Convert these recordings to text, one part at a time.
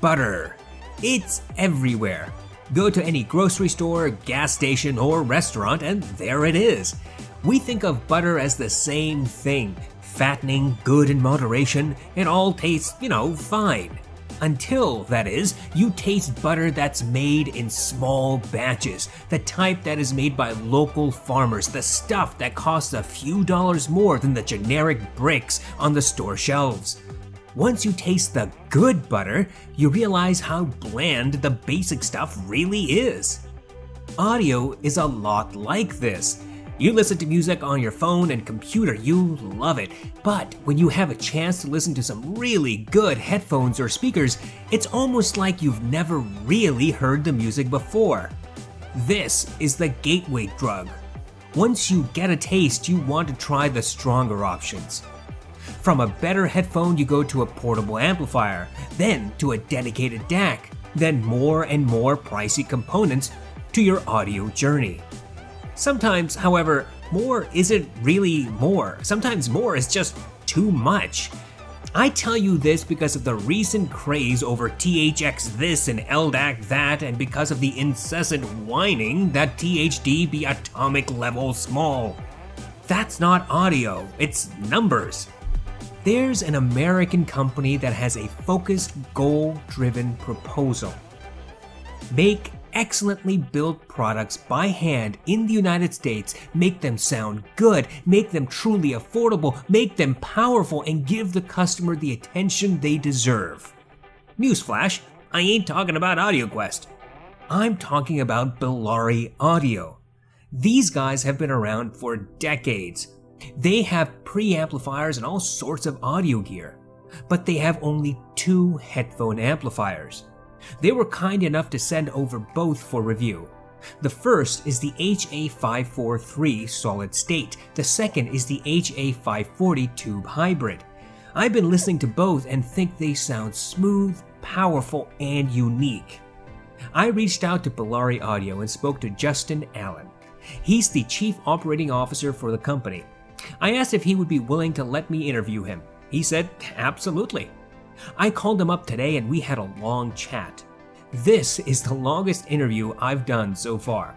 butter. It's everywhere. Go to any grocery store, gas station, or restaurant, and there it is. We think of butter as the same thing fattening, good in moderation, it all tastes, you know, fine. Until, that is, you taste butter that's made in small batches, the type that is made by local farmers, the stuff that costs a few dollars more than the generic bricks on the store shelves. Once you taste the good butter, you realize how bland the basic stuff really is. Audio is a lot like this. You listen to music on your phone and computer, you love it. But when you have a chance to listen to some really good headphones or speakers, it's almost like you've never really heard the music before. This is the gateway drug. Once you get a taste, you want to try the stronger options. From a better headphone, you go to a portable amplifier, then to a dedicated DAC, then more and more pricey components to your audio journey. Sometimes, however, more isn't really more. Sometimes more is just too much. I tell you this because of the recent craze over THX this and LDAC that, and because of the incessant whining that THD be atomic level small. That's not audio, it's numbers. There's an American company that has a focused, goal driven proposal. Make excellently built products by hand in the United States, make them sound good, make them truly affordable, make them powerful, and give the customer the attention they deserve. Newsflash, I ain't talking about AudioQuest. I'm talking about Bellari Audio. These guys have been around for decades. They have preamplifiers and all sorts of audio gear, but they have only two headphone amplifiers. They were kind enough to send over both for review. The first is the HA543 solid state, the second is the HA540 tube hybrid. I've been listening to both and think they sound smooth, powerful, and unique. I reached out to Bellari Audio and spoke to Justin Allen. He's the chief operating officer for the company. I asked if he would be willing to let me interview him. He said, absolutely. I called him up today and we had a long chat. This is the longest interview I've done so far.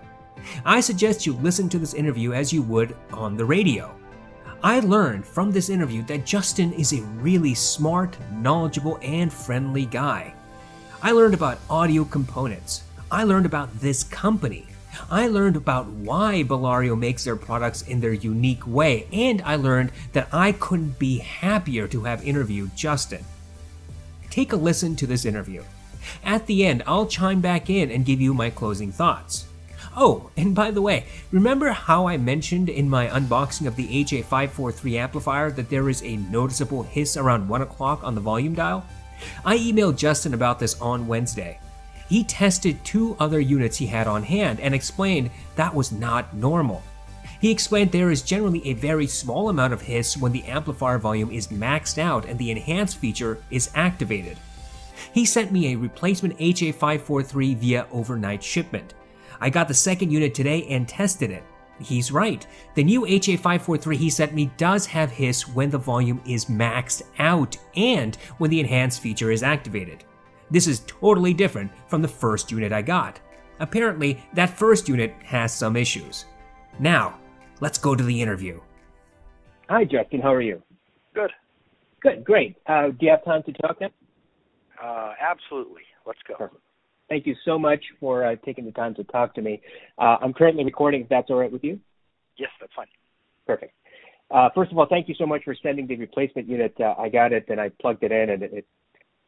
I suggest you listen to this interview as you would on the radio. I learned from this interview that Justin is a really smart, knowledgeable, and friendly guy. I learned about audio components. I learned about this company. I learned about why Bellari makes their products in their unique way, and I learned that I couldn't be happier to have interviewed Justin take a listen to this interview. At the end, I'll chime back in and give you my closing thoughts. Oh, and by the way, remember how I mentioned in my unboxing of the HA543 amplifier that there is a noticeable hiss around 1 o'clock on the volume dial? I emailed Justin about this on Wednesday. He tested two other units he had on hand and explained that was not normal. He explained there is generally a very small amount of hiss when the amplifier volume is maxed out and the enhance feature is activated. He sent me a replacement HA543 via overnight shipment. I got the second unit today and tested it. He's right. The new HA543 he sent me does have hiss when the volume is maxed out and when the enhance feature is activated. This is totally different from the first unit I got. Apparently, that first unit has some issues. Now, Let's go to the interview. Hi, Justin. How are you? Good. Good. Great. Uh, do you have time to talk now? Uh, absolutely. Let's go. Perfect. Thank you so much for uh, taking the time to talk to me. Uh, I'm currently recording, if that's all right with you. Yes, that's fine. Perfect. Uh, first of all, thank you so much for sending the replacement unit. Uh, I got it and I plugged it in, and it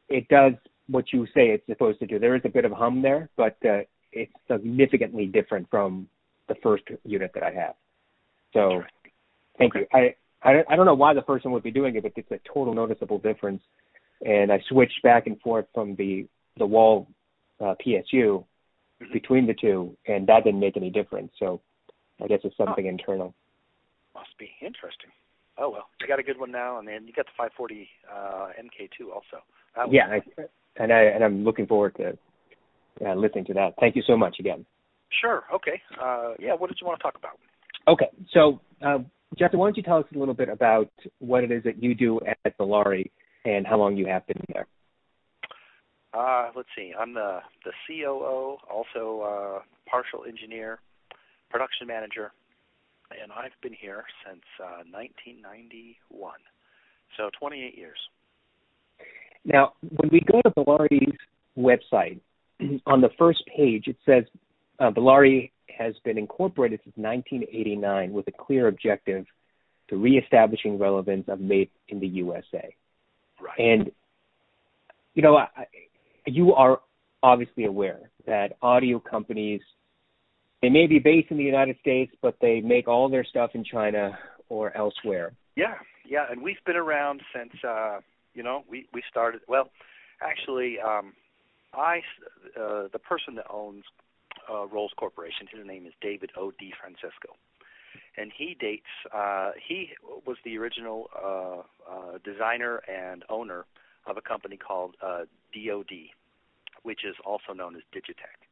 it does what you say it's supposed to do. There is a bit of hum there, but uh, it's significantly different from the first unit that I have. So thank okay. you. I, I I don't know why the first one would be doing it, but it's a total noticeable difference. And I switched back and forth from the the wall uh, PSU mm-hmm. between the two, and that didn't make any difference. So I guess it's something oh. internal. Must be interesting. Oh well, you got a good one now, and then you got the 540 uh, MK2 also. yeah, I, and I and I'm looking forward to uh, listening to that. Thank you so much again. Sure. Okay. Uh, yeah. What did you want to talk about? Okay. So, uh, Justin, why don't you tell us a little bit about what it is that you do at Bellari and how long you have been there? Uh, let's see. I'm the the COO, also uh, partial engineer, production manager, and I've been here since uh, 1991. So 28 years. Now, when we go to Bellari's website, on the first page it says uh, Bellari has been incorporated since 1989 with a clear objective to reestablishing relevance of made in the USA. Right. And you know, I, you are obviously aware that audio companies they may be based in the United States, but they make all their stuff in China or elsewhere. Yeah, yeah, and we've been around since uh, you know we we started. Well, actually, um, I uh, the person that owns uh, Rolls Corporation, his name is David O. DiFrancesco, and he dates. Uh, he was the original uh, uh, designer and owner of a company called uh, DoD, which is also known as Digitech,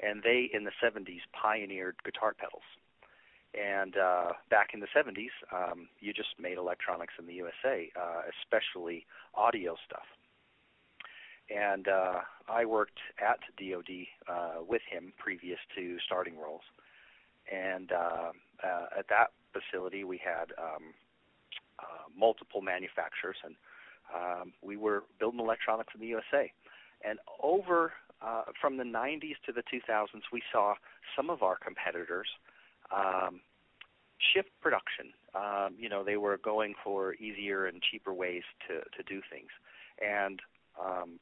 and they in the 70s pioneered guitar pedals. And uh, back in the 70s, um, you just made electronics in the USA, uh, especially audio stuff. And uh, I worked at DoD uh, with him previous to starting Rolls. And uh, uh, at that facility, we had um, uh, multiple manufacturers, and um, we were building electronics in the USA. And over uh, from the 90s to the 2000s, we saw some of our competitors um, shift production. Um, you know, they were going for easier and cheaper ways to to do things, and um,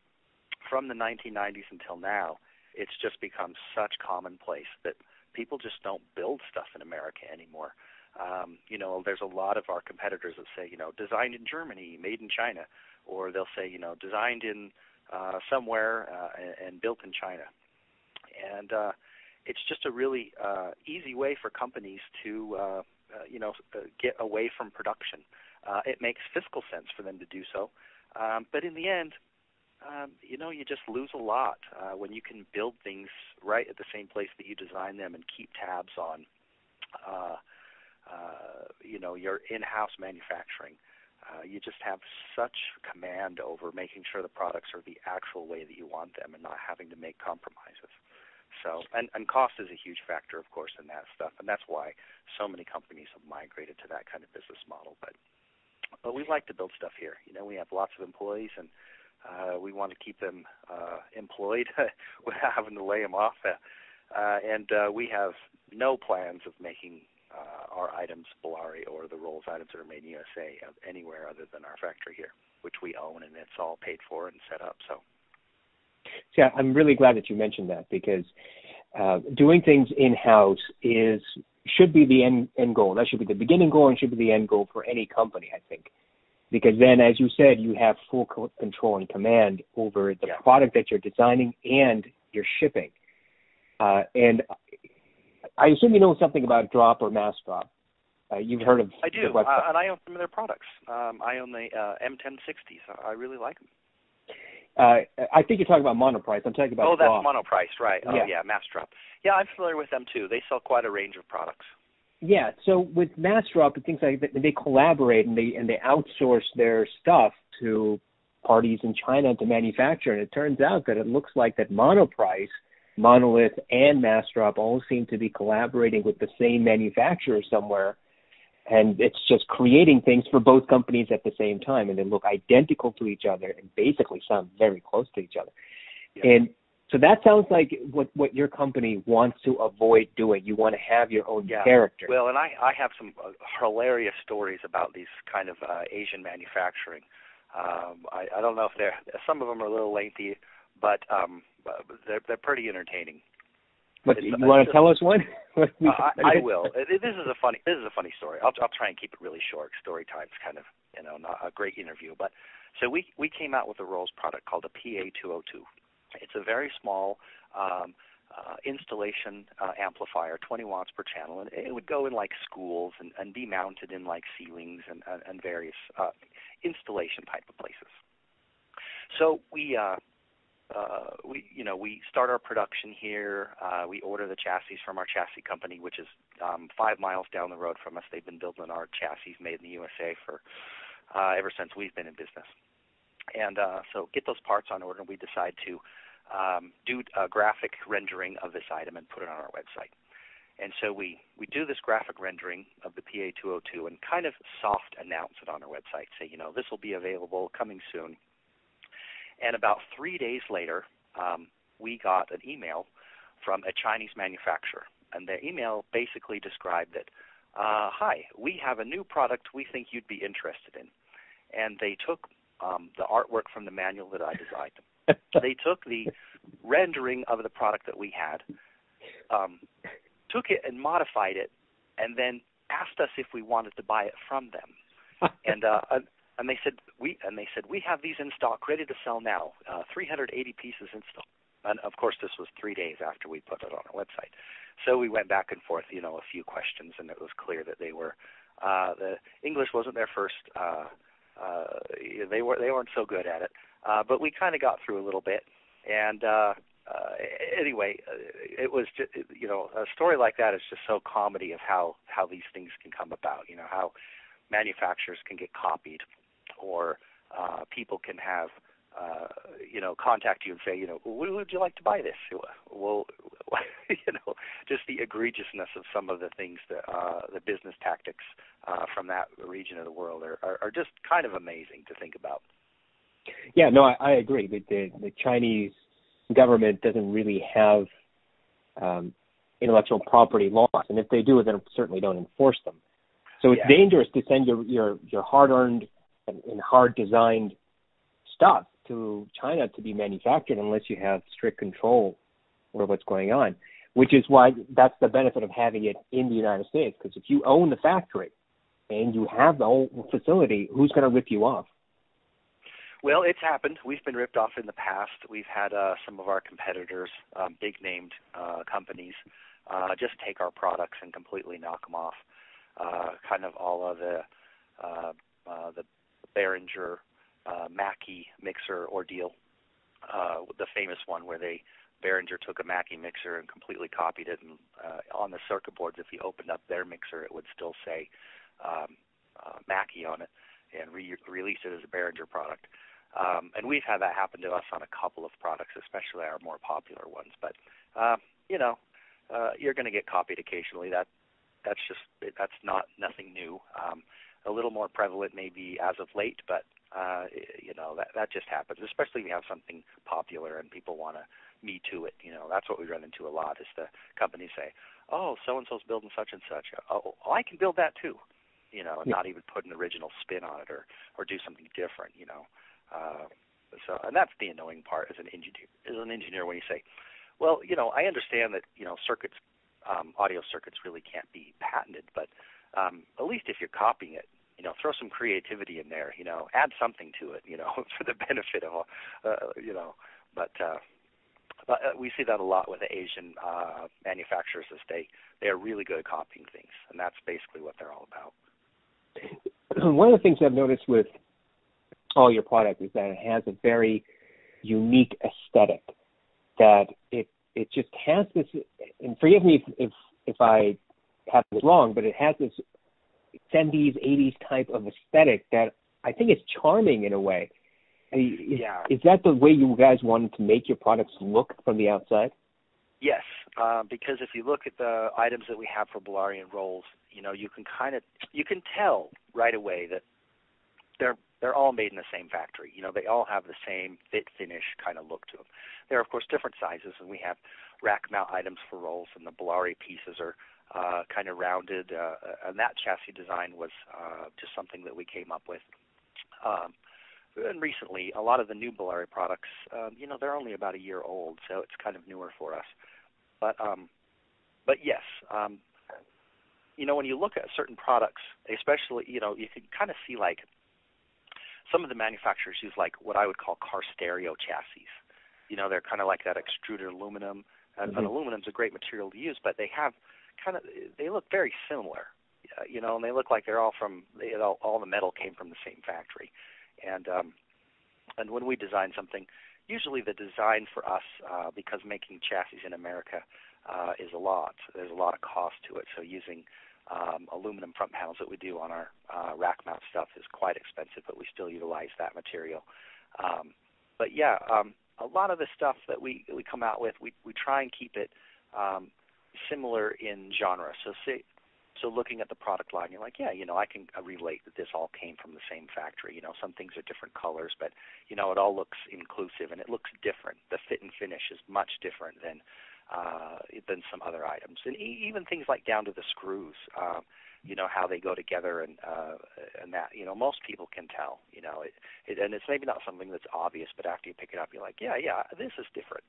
from the 1990s until now, it's just become such commonplace that people just don't build stuff in America anymore. Um, you know, there's a lot of our competitors that say, you know, designed in Germany, made in China, or they'll say, you know, designed in uh, somewhere uh, and, and built in China. And uh, it's just a really uh, easy way for companies to, uh, uh, you know, uh, get away from production. Uh, it makes fiscal sense for them to do so, um, but in the end, um, you know, you just lose a lot uh, when you can build things right at the same place that you design them and keep tabs on, uh, uh, you know, your in-house manufacturing. Uh, you just have such command over making sure the products are the actual way that you want them and not having to make compromises. So, and, and cost is a huge factor, of course, in that stuff, and that's why so many companies have migrated to that kind of business model. But, but we like to build stuff here. You know, we have lots of employees, and uh, we want to keep them uh, employed without having to lay them off. Uh, uh, and uh, we have no plans of making uh, our items, Bellari or the Rolls items that are made in USA, anywhere other than our factory here, which we own and it's all paid for and set up. So. Yeah, I'm really glad that you mentioned that because uh, doing things in house is should be the end end goal. That should be the beginning goal and should be the end goal for any company, I think because then, as you said, you have full control and command over the yeah. product that you're designing and your shipping. Uh, and I assume you know something about drop or mass drop. Uh, you've heard of I do, uh, and I own some of their products. Um, I own the uh, M1060s. I really like them. Uh, I think you're talking about monoprice. I'm talking about. Oh, that's drop. monoprice, right? Oh, yeah. yeah, mass. Yeah, I'm familiar with them too. They sell quite a range of products. Yeah, so with Massdrop and things like that, they collaborate and they and they outsource their stuff to parties in China to manufacture. And it turns out that it looks like that Monoprice, Monolith, and Massdrop all seem to be collaborating with the same manufacturer somewhere. And it's just creating things for both companies at the same time, and they look identical to each other and basically sound very close to each other. Yeah. And so that sounds like what what your company wants to avoid doing. You want to have your own yeah. character. Well, and I I have some uh, hilarious stories about these kind of uh, Asian manufacturing. Um, I I don't know if they're some of them are a little lengthy, but um, they're they're pretty entertaining. But you want to tell us one? uh, I, I will. This is a funny. This is a funny story. I'll I'll try and keep it really short. Story time's kind of you know not a great interview, but so we we came out with a Rolls product called the PA202 it's a very small um, uh, installation uh, amplifier, 20 watts per channel, and it would go in like schools and, and be mounted in like ceilings and, and, and various uh, installation type of places. So we, uh, uh, we, you know, we start our production here. Uh, we order the chassis from our chassis company, which is um, five miles down the road from us. They've been building our chassis made in the USA for uh, ever since we've been in business And uh, so get those parts on order, and we decide to um, do a graphic rendering of this item and put it on our website. And so we, we do this graphic rendering of the PA202 and kind of soft announce it on our website, say, you know, this will be available coming soon. And about three days later, um, we got an email from a Chinese manufacturer. And the email basically described that, uh, hi, we have a new product we think you'd be interested in. And they took um, the artwork from the manual that I designed. they took the rendering of the product that we had, um, took it and modified it, and then asked us if we wanted to buy it from them. and uh, and they said we and they said we have these in stock, ready to sell now, uh, 380 pieces in stock. And of course, this was three days after we put it on our website. So we went back and forth, you know, a few questions, and it was clear that they were uh, the English wasn't their first. Uh, uh, they were they weren't so good at it, uh, but we kind of got through a little bit. And uh, uh, anyway, uh, it was just you know a story like that is just so comedy of how how these things can come about. You know how manufacturers can get copied, or uh, people can have uh, you know, contact you and say, you know, would you like to buy this? Well, you know, just the egregiousness of some of the things that uh, the business tactics uh, from that region of the world are, are, are just kind of amazing to think about. Yeah, no, I, I agree. The, the the Chinese government doesn't really have um, intellectual property laws, and if they do, then certainly don't enforce them. So it's yeah. dangerous to send your your your hard-earned and, and hard-designed stuff to China to be manufactured unless you have strict control over what's going on. Which is why that's the benefit of having it in the United States. Because if you own the factory and you have the whole facility, who's going to rip you off? Well, it's happened. We've been ripped off in the past. We've had uh, some of our competitors, um, big named uh, companies, uh, just take our products and completely knock them off. Uh, kind of all of the uh, uh, the Behringer uh, Mackie mixer ordeal, uh, the famous one where they Behringer took a Mackie mixer and completely copied it, and uh, on the circuit boards, if you opened up their mixer, it would still say um, uh, Mackie on it, and re- release it as a Behringer product. Um, and we've had that happen to us on a couple of products, especially our more popular ones. But uh, you know, uh, you're going to get copied occasionally. That that's just that's not nothing new. Um, a little more prevalent maybe as of late, but uh, you know that that just happens. Especially if you have something popular and people want to me to it. You know that's what we run into a lot. Is the companies say, "Oh, so and so's building such and such. Oh, oh, I can build that too." You know, yeah. not even put an original spin on it or or do something different. You know, uh, so and that's the annoying part as an engineer. As an engineer, when you say, "Well, you know, I understand that you know circuits, um, audio circuits really can't be patented, but um, at least if you're copying it, you know, throw some creativity in there, you know, add something to it, you know, for the benefit of, uh, you know, but, uh, but uh, we see that a lot with the Asian uh, manufacturers as they they are really good at copying things, and that's basically what they're all about. One of the things I've noticed with all your product is that it has a very unique aesthetic. That it it just has this, and forgive me if if, if I have this wrong, but it has this 70s, 80s type of aesthetic that I think is charming in a way. Is, yeah. Is that the way you guys wanted to make your products look from the outside? Yes, uh, because if you look at the items that we have for Bellari and Rolls, you know, you can kind of you can tell right away that they're they're all made in the same factory. You know, they all have the same fit finish kind of look to them. There are of course different sizes, and we have rack mount items for Rolls, and the Bellari pieces are uh, kind of rounded. Uh, and that chassis design was uh, just something that we came up with. Um, and recently, a lot of the new Bellari products, um, you know, they're only about a year old, so it's kind of newer for us. But um, but yes, um, you know, when you look at certain products, especially, you know, you can kind of see like some of the manufacturers use like what I would call car stereo chassis. You know, they're kind of like that extruded aluminum. And, mm-hmm. and aluminum's a great material to use, but they have kind of they look very similar, uh, you know, and they look like they're all from they, all, all the metal came from the same factory, and um, and when we design something, usually the design for us uh, because making chassis in America uh, is a lot. There's a lot of cost to it, so using um, aluminum front panels that we do on our uh, rack mount stuff is quite expensive, but we still utilize that material. Um, but yeah, um, a lot of the stuff that we we come out with, we we try and keep it um, similar in genre. So say, so looking at the product line, you're like, yeah, you know, I can relate that this all came from the same factory. You know, some things are different colors, but you know, it all looks inclusive and it looks different. The fit and finish is much different than uh, than some other items, and e- even things like down to the screws. Uh, you know how they go together and uh and that you know most people can tell you know it, it and it's maybe not something that's obvious but after you pick it up you're like yeah yeah this is different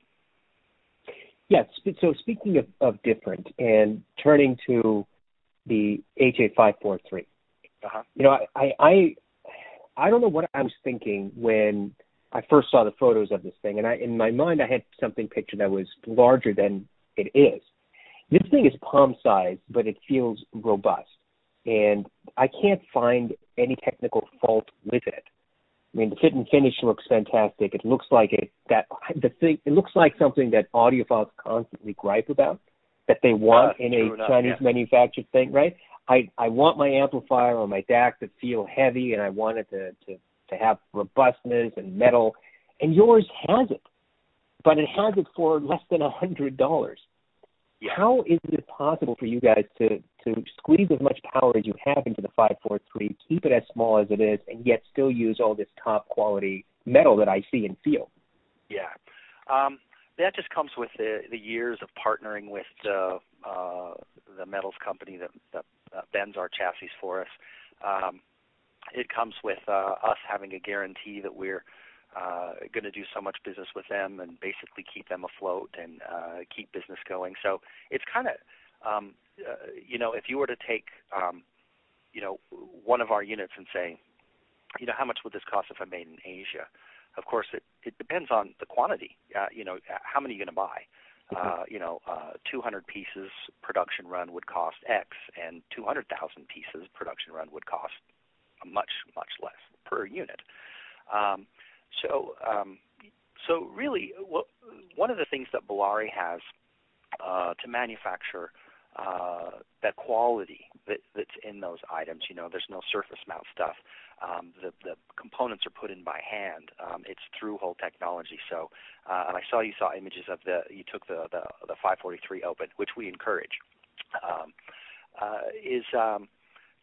yes so speaking of, of different and turning to the HA543. Uh-huh. You know, I, I I don't know what I was thinking when I first saw the photos of this thing, and I in my mind I had something pictured that was larger than it is. This thing is palm sized, but it feels robust, and I can't find any technical fault with it. I mean, the fit and finish looks fantastic. It looks like it that the thing. It looks like something that audiophiles constantly gripe about that they want uh, in a enough, Chinese yeah. manufactured thing, right? I I want my amplifier or my DAC to feel heavy, and I want it to to to have robustness and metal, and yours has it, but it has it for less than a hundred dollars. How is it possible for you guys to to squeeze as much power as you have into the 543, keep it as small as it is, and yet still use all this top quality metal that I see and feel? Yeah. Um, that just comes with the, the years of partnering with the uh, the metals company that, that uh, bends our chassis for us. Um, it comes with uh, us having a guarantee that we're uh, going to do so much business with them and basically keep them afloat and uh, keep business going. So it's kind of, um, uh, you know, if you were to take, um, you know, one of our units and say, you know, how much would this cost if I made in Asia? Of course, it, it depends on the quantity. Uh, you know, how many are you going to buy? Uh, you know, uh, 200 pieces production run would cost X, and 200,000 pieces production run would cost much, much less per unit. Um, so, um, so really, well, one of the things that Bellari has uh, to manufacture uh, that quality that, that's in those items, you know, there's no surface mount stuff. Um, the, the components are put in by hand. Um, it's through hole technology. So, uh, and I saw you saw images of the you took the the, the 543 open, which we encourage. Um, uh, is um,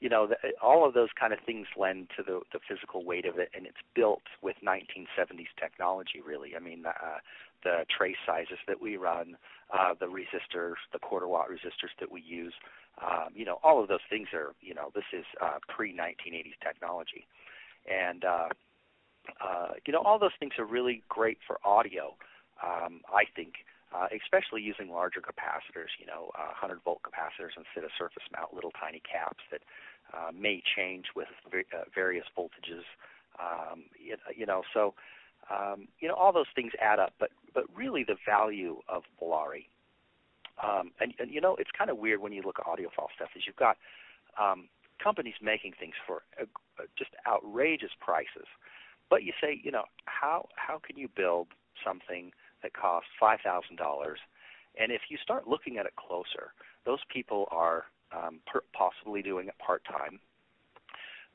you know the, all of those kind of things lend to the the physical weight of it, and it's built with 1970s technology. Really, I mean. Uh, the trace sizes that we run, uh, the resistors, the quarter watt resistors that we use, um, you know, all of those things are, you know, this is uh, pre 1980s technology, and uh, uh, you know, all those things are really great for audio. Um, I think, uh, especially using larger capacitors, you know, uh, 100 volt capacitors instead of surface mount little tiny caps that uh, may change with uh, various voltages. Um, you, you know, so um, you know, all those things add up. But but really, the value of Bellari um, and, and you know, it's kind of weird when you look at audiophile stuff is you've got um, companies making things for uh, just outrageous prices, but you say, you know, how how can you build something that costs five thousand dollars? And if you start looking at it closer, those people are um, per- possibly doing it part time.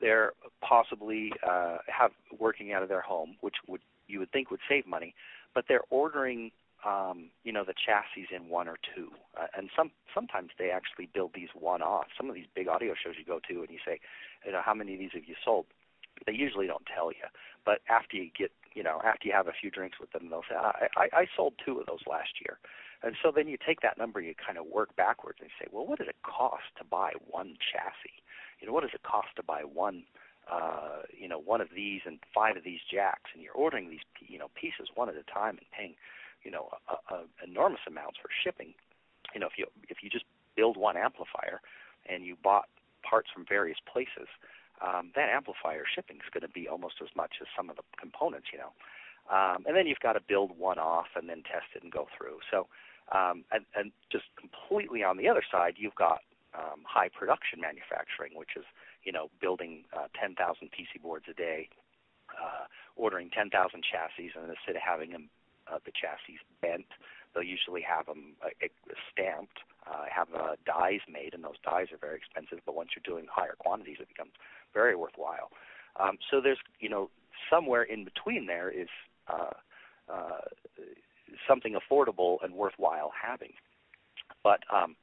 They're possibly uh, have working out of their home, which would you would think would save money, but they're ordering um, you know, the chassis in one or two. Uh, and some sometimes they actually build these one off. Some of these big audio shows you go to and you say, you know, how many of these have you sold? They usually don't tell you. But after you get, you know, after you have a few drinks with them, they'll say, I, I, I sold two of those last year. And so then you take that number, you kind of work backwards and say, well, what does it cost to buy one chassis? You know, what does it cost to buy one uh, you know, one of these and five of these jacks, and you're ordering these, you know, pieces one at a time and paying you know, a, a enormous amounts for shipping. You know, if you if you just build one amplifier and you bought parts from various places, um, that amplifier shipping is going to be almost as much as some of the components. You know, um, and then you've got to build one off and then test it and go through. So, um, and, and just completely on the other side, you've got um, high production manufacturing, which is you know building uh, 10,000 PC boards a day, uh, ordering 10,000 chassis, and instead of having them uh, the chassis bent. They'll usually have them uh, stamped, uh, have uh, dies made, and those dies are very expensive. But once you're doing higher quantities, it becomes very worthwhile. Um, so there's you know somewhere in between there is uh, uh, something affordable and worthwhile having. But um,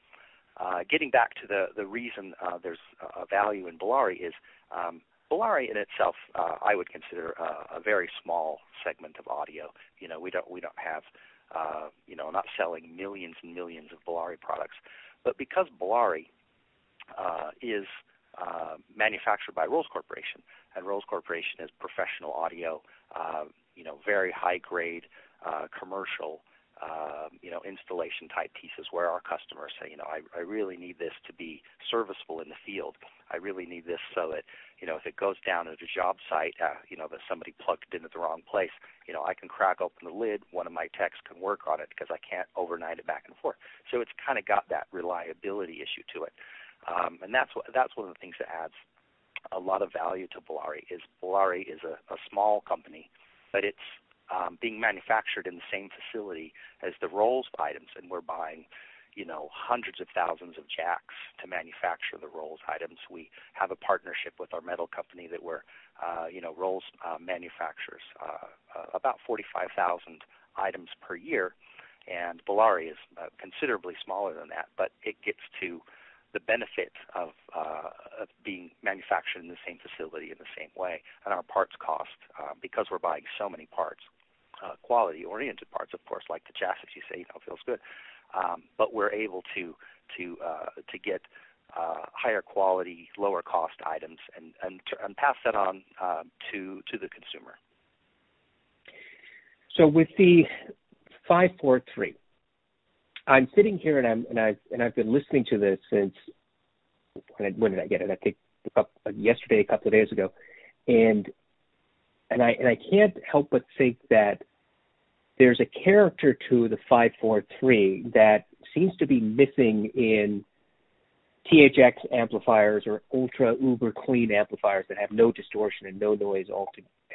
uh, getting back to the the reason uh, there's a value in Bellari is um, in itself, uh, I would consider uh, a very small segment of audio. You know, we don't we don't have uh, you know not selling millions and millions of Bellari products, but because Bellari uh, is uh, manufactured by Rolls Corporation, and Rolls Corporation is professional audio, uh, you know, very high grade uh, commercial uh, you know, installation type pieces where our customers say, you know, I, I really need this to be serviceable in the field. I really need this so that, you know, if it goes down at a job site, uh, you know, that somebody plugged it in at the wrong place, you know, I can crack open the lid. One of my techs can work on it because I can't overnight it back and forth. So it's kind of got that reliability issue to it, um, and that's what that's one of the things that adds a lot of value to Bellari. Is Bellari is a, a small company, but it's um, being manufactured in the same facility as the Rolls items, and we're buying, you know, hundreds of thousands of jacks to manufacture the Rolls items. We have a partnership with our metal company that we're, uh, you know, Rolls uh, manufactures uh, uh, about 45,000 items per year, and Bellari is uh, considerably smaller than that, but it gets to the benefit of, uh, of being manufactured in the same facility in the same way, and our parts cost uh, because we're buying so many parts uh, quality-oriented parts, of course, like the chassis you say, you know, feels good. Um, but we're able to to uh, to get uh, higher quality, lower cost items, and and, and pass that on uh, to to the consumer. So with the five four three, I'm sitting here and I'm and I've and I've been listening to this since when, when did I get it? I think yesterday, a couple of days ago, and and I and I can't help but think that there's a character to the 543 that seems to be missing in THX amplifiers or ultra uber clean amplifiers that have no distortion and no noise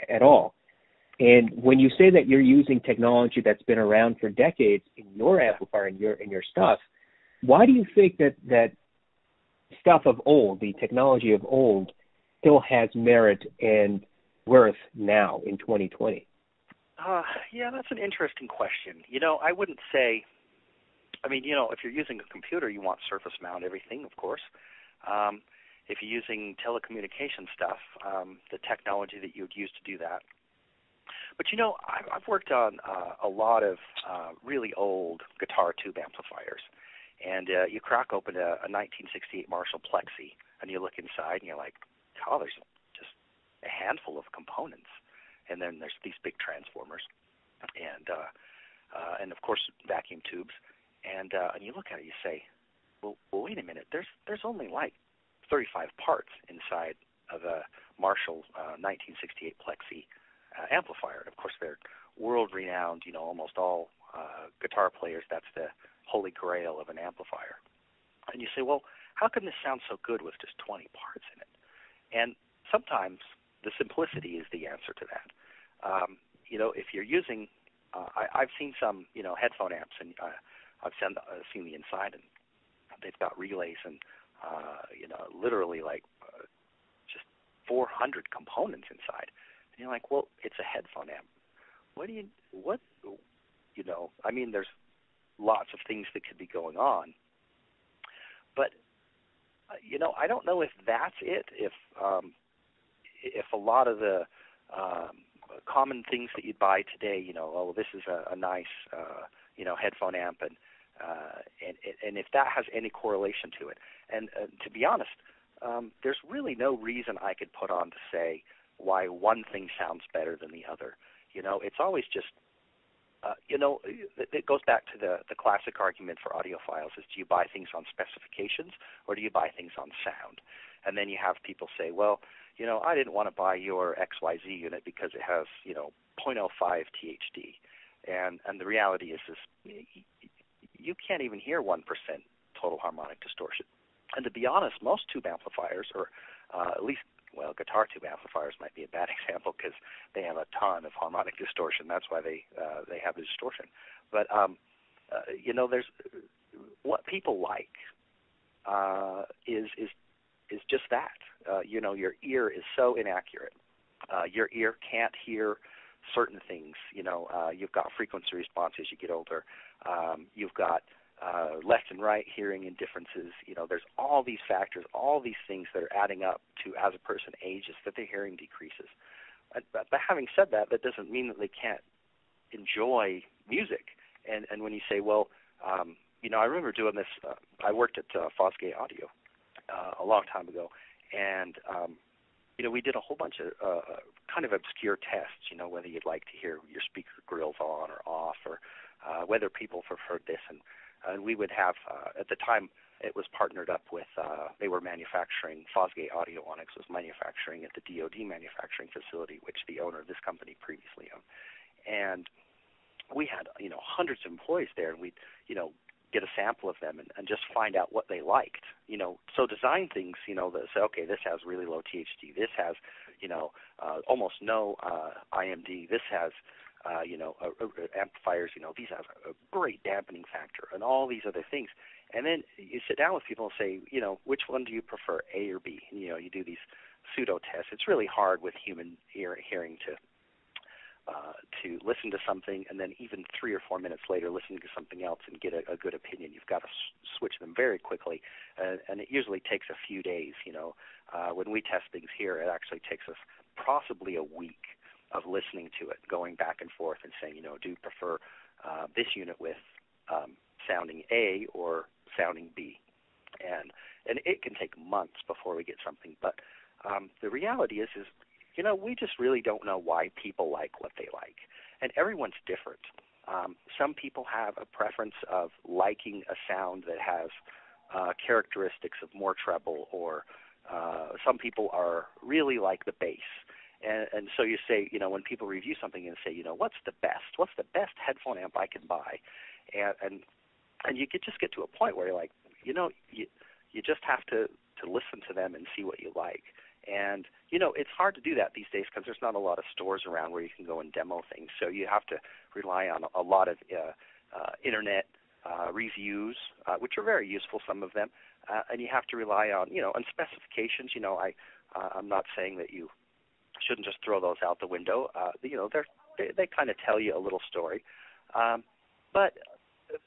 at all. And when you say that you're using technology that's been around for decades in your amplifier and your in your stuff, why do you think that that stuff of old, the technology of old, still has merit and worth now in 2020? Uh, yeah, that's an interesting question. You know, I wouldn't say. I mean, you know, if you're using a computer, you want surface mount everything, of course. Um, if you're using telecommunication stuff, um, the technology that you would use to do that. But you know, I've, worked on uh, a lot of uh, really old guitar tube amplifiers, and uh, you crack open a, a 1968 Marshall Plexi, and you look inside, and you're like, "Oh, there's a handful of components, and then there's these big transformers, and uh, uh, and of course vacuum tubes, and uh, and you look at it, you say, well, well, wait a minute, there's there's only like 35 parts inside of a Marshall uh, 1968 Plexi uh, amplifier. And of course, they're world-renowned. You know, almost all uh, guitar players. That's the holy grail of an amplifier. And you say, well, how can this sound so good with just 20 parts in it? And sometimes the simplicity is the answer to that. Um, you know, if you're using, uh, I, I've seen some, you know, headphone amps, and uh, I've seen, uh, seen the inside, and they've got relays, and uh, you know, literally like uh, just 400 components inside. And you're like, well, it's a headphone amp. What do you, what, you know? I mean, there's lots of things that could be going on, but uh, you know, I don't know if that's it. If um, if a lot of the um, common things that you'd buy today, you know, oh, this is a, a nice, uh, you know, headphone amp, and uh, and and if that has any correlation to it, and uh, to be honest, um, there's really no reason I could put on to say why one thing sounds better than the other. You know, it's always just uh, you know, it, it goes back to the the classic argument for audiophiles: is do you buy things on specifications or do you buy things on sound? And then you have people say, well, you know, I didn't want to buy your XYZ unit because it has, you know, 0.05 THD. And and the reality is is you can't even hear 1% total harmonic distortion. And to be honest, most tube amplifiers or uh, at least well, guitar tube amplifiers might be a bad example because they have a ton of harmonic distortion. That's why they uh, they have the distortion. But um, uh, you know, there's what people like uh, is is is just that. Uh, you know, your ear is so inaccurate. uh, your ear can't hear certain things. You know, uh, you've got frequency response as you get older. Um, you've got uh, left and right hearing indifferences. You know, there's all these factors, all these things that are adding up to as a person ages that their hearing decreases. But, but having said that, that doesn't mean that they can't enjoy music. And and when you say, well, um, you know, I remember doing this. Uh, I worked at uh, Fosgate Audio uh, a long time ago, and um, you know, we did a whole bunch of uh, kind of obscure tests. You know, whether you'd like to hear your speaker grills on or off, or uh, whether people preferred this. And and we would have uh, at the time it was partnered up with uh, they were manufacturing Fosgate Audionics was manufacturing at the DoD manufacturing facility, which the owner of this company previously owned, and we had you know hundreds of employees there, and we'd you know get a sample of them and, and just find out what they liked. You know, so design things, you know, that say, okay, this has really low THD. This has, you know, uh, almost no uh, IMD. This has, uh, you know, uh, uh, amplifiers. You know, these have a great dampening factor, and all these other things. And then you sit down with people and say, you know, which one do you prefer, A or B? And, you know, you do these pseudo tests. It's really hard with human ear hearing to uh, to listen to something and then even three or four minutes later listen to something else and get a, a good opinion. You've got to s- switch them very quickly, uh, and it usually takes a few days. You know, uh, when we test things here, it actually takes us possibly a week of listening to it, going back and forth, and saying, you know, do you prefer uh, this unit with um, sounding A or sounding B? And and it can take months before we get something, but um, the reality is is you know, we just really don't know why people like what they like. And everyone's different. Um, some people have a preference of liking a sound that has uh, characteristics of more treble, or uh, some people are really like the bass. And, and so you say, you know, when people review something and say, you know, what's the best? What's the best headphone amp I can buy? And and and you could just get to a point where you're like, you know, you you just have to to listen to them and see what you like. And you know, it's hard to do that these days because there's not a lot of stores around where you can go and demo things. So you have to rely on a lot of uh, uh, internet uh, reviews, uh, which are very useful, some of them, uh, and you have to rely on you know on specifications. You know, I uh, I'm not saying that you shouldn't just throw those out the window. Uh, you know, they're they, they kind of tell you a little story, um, but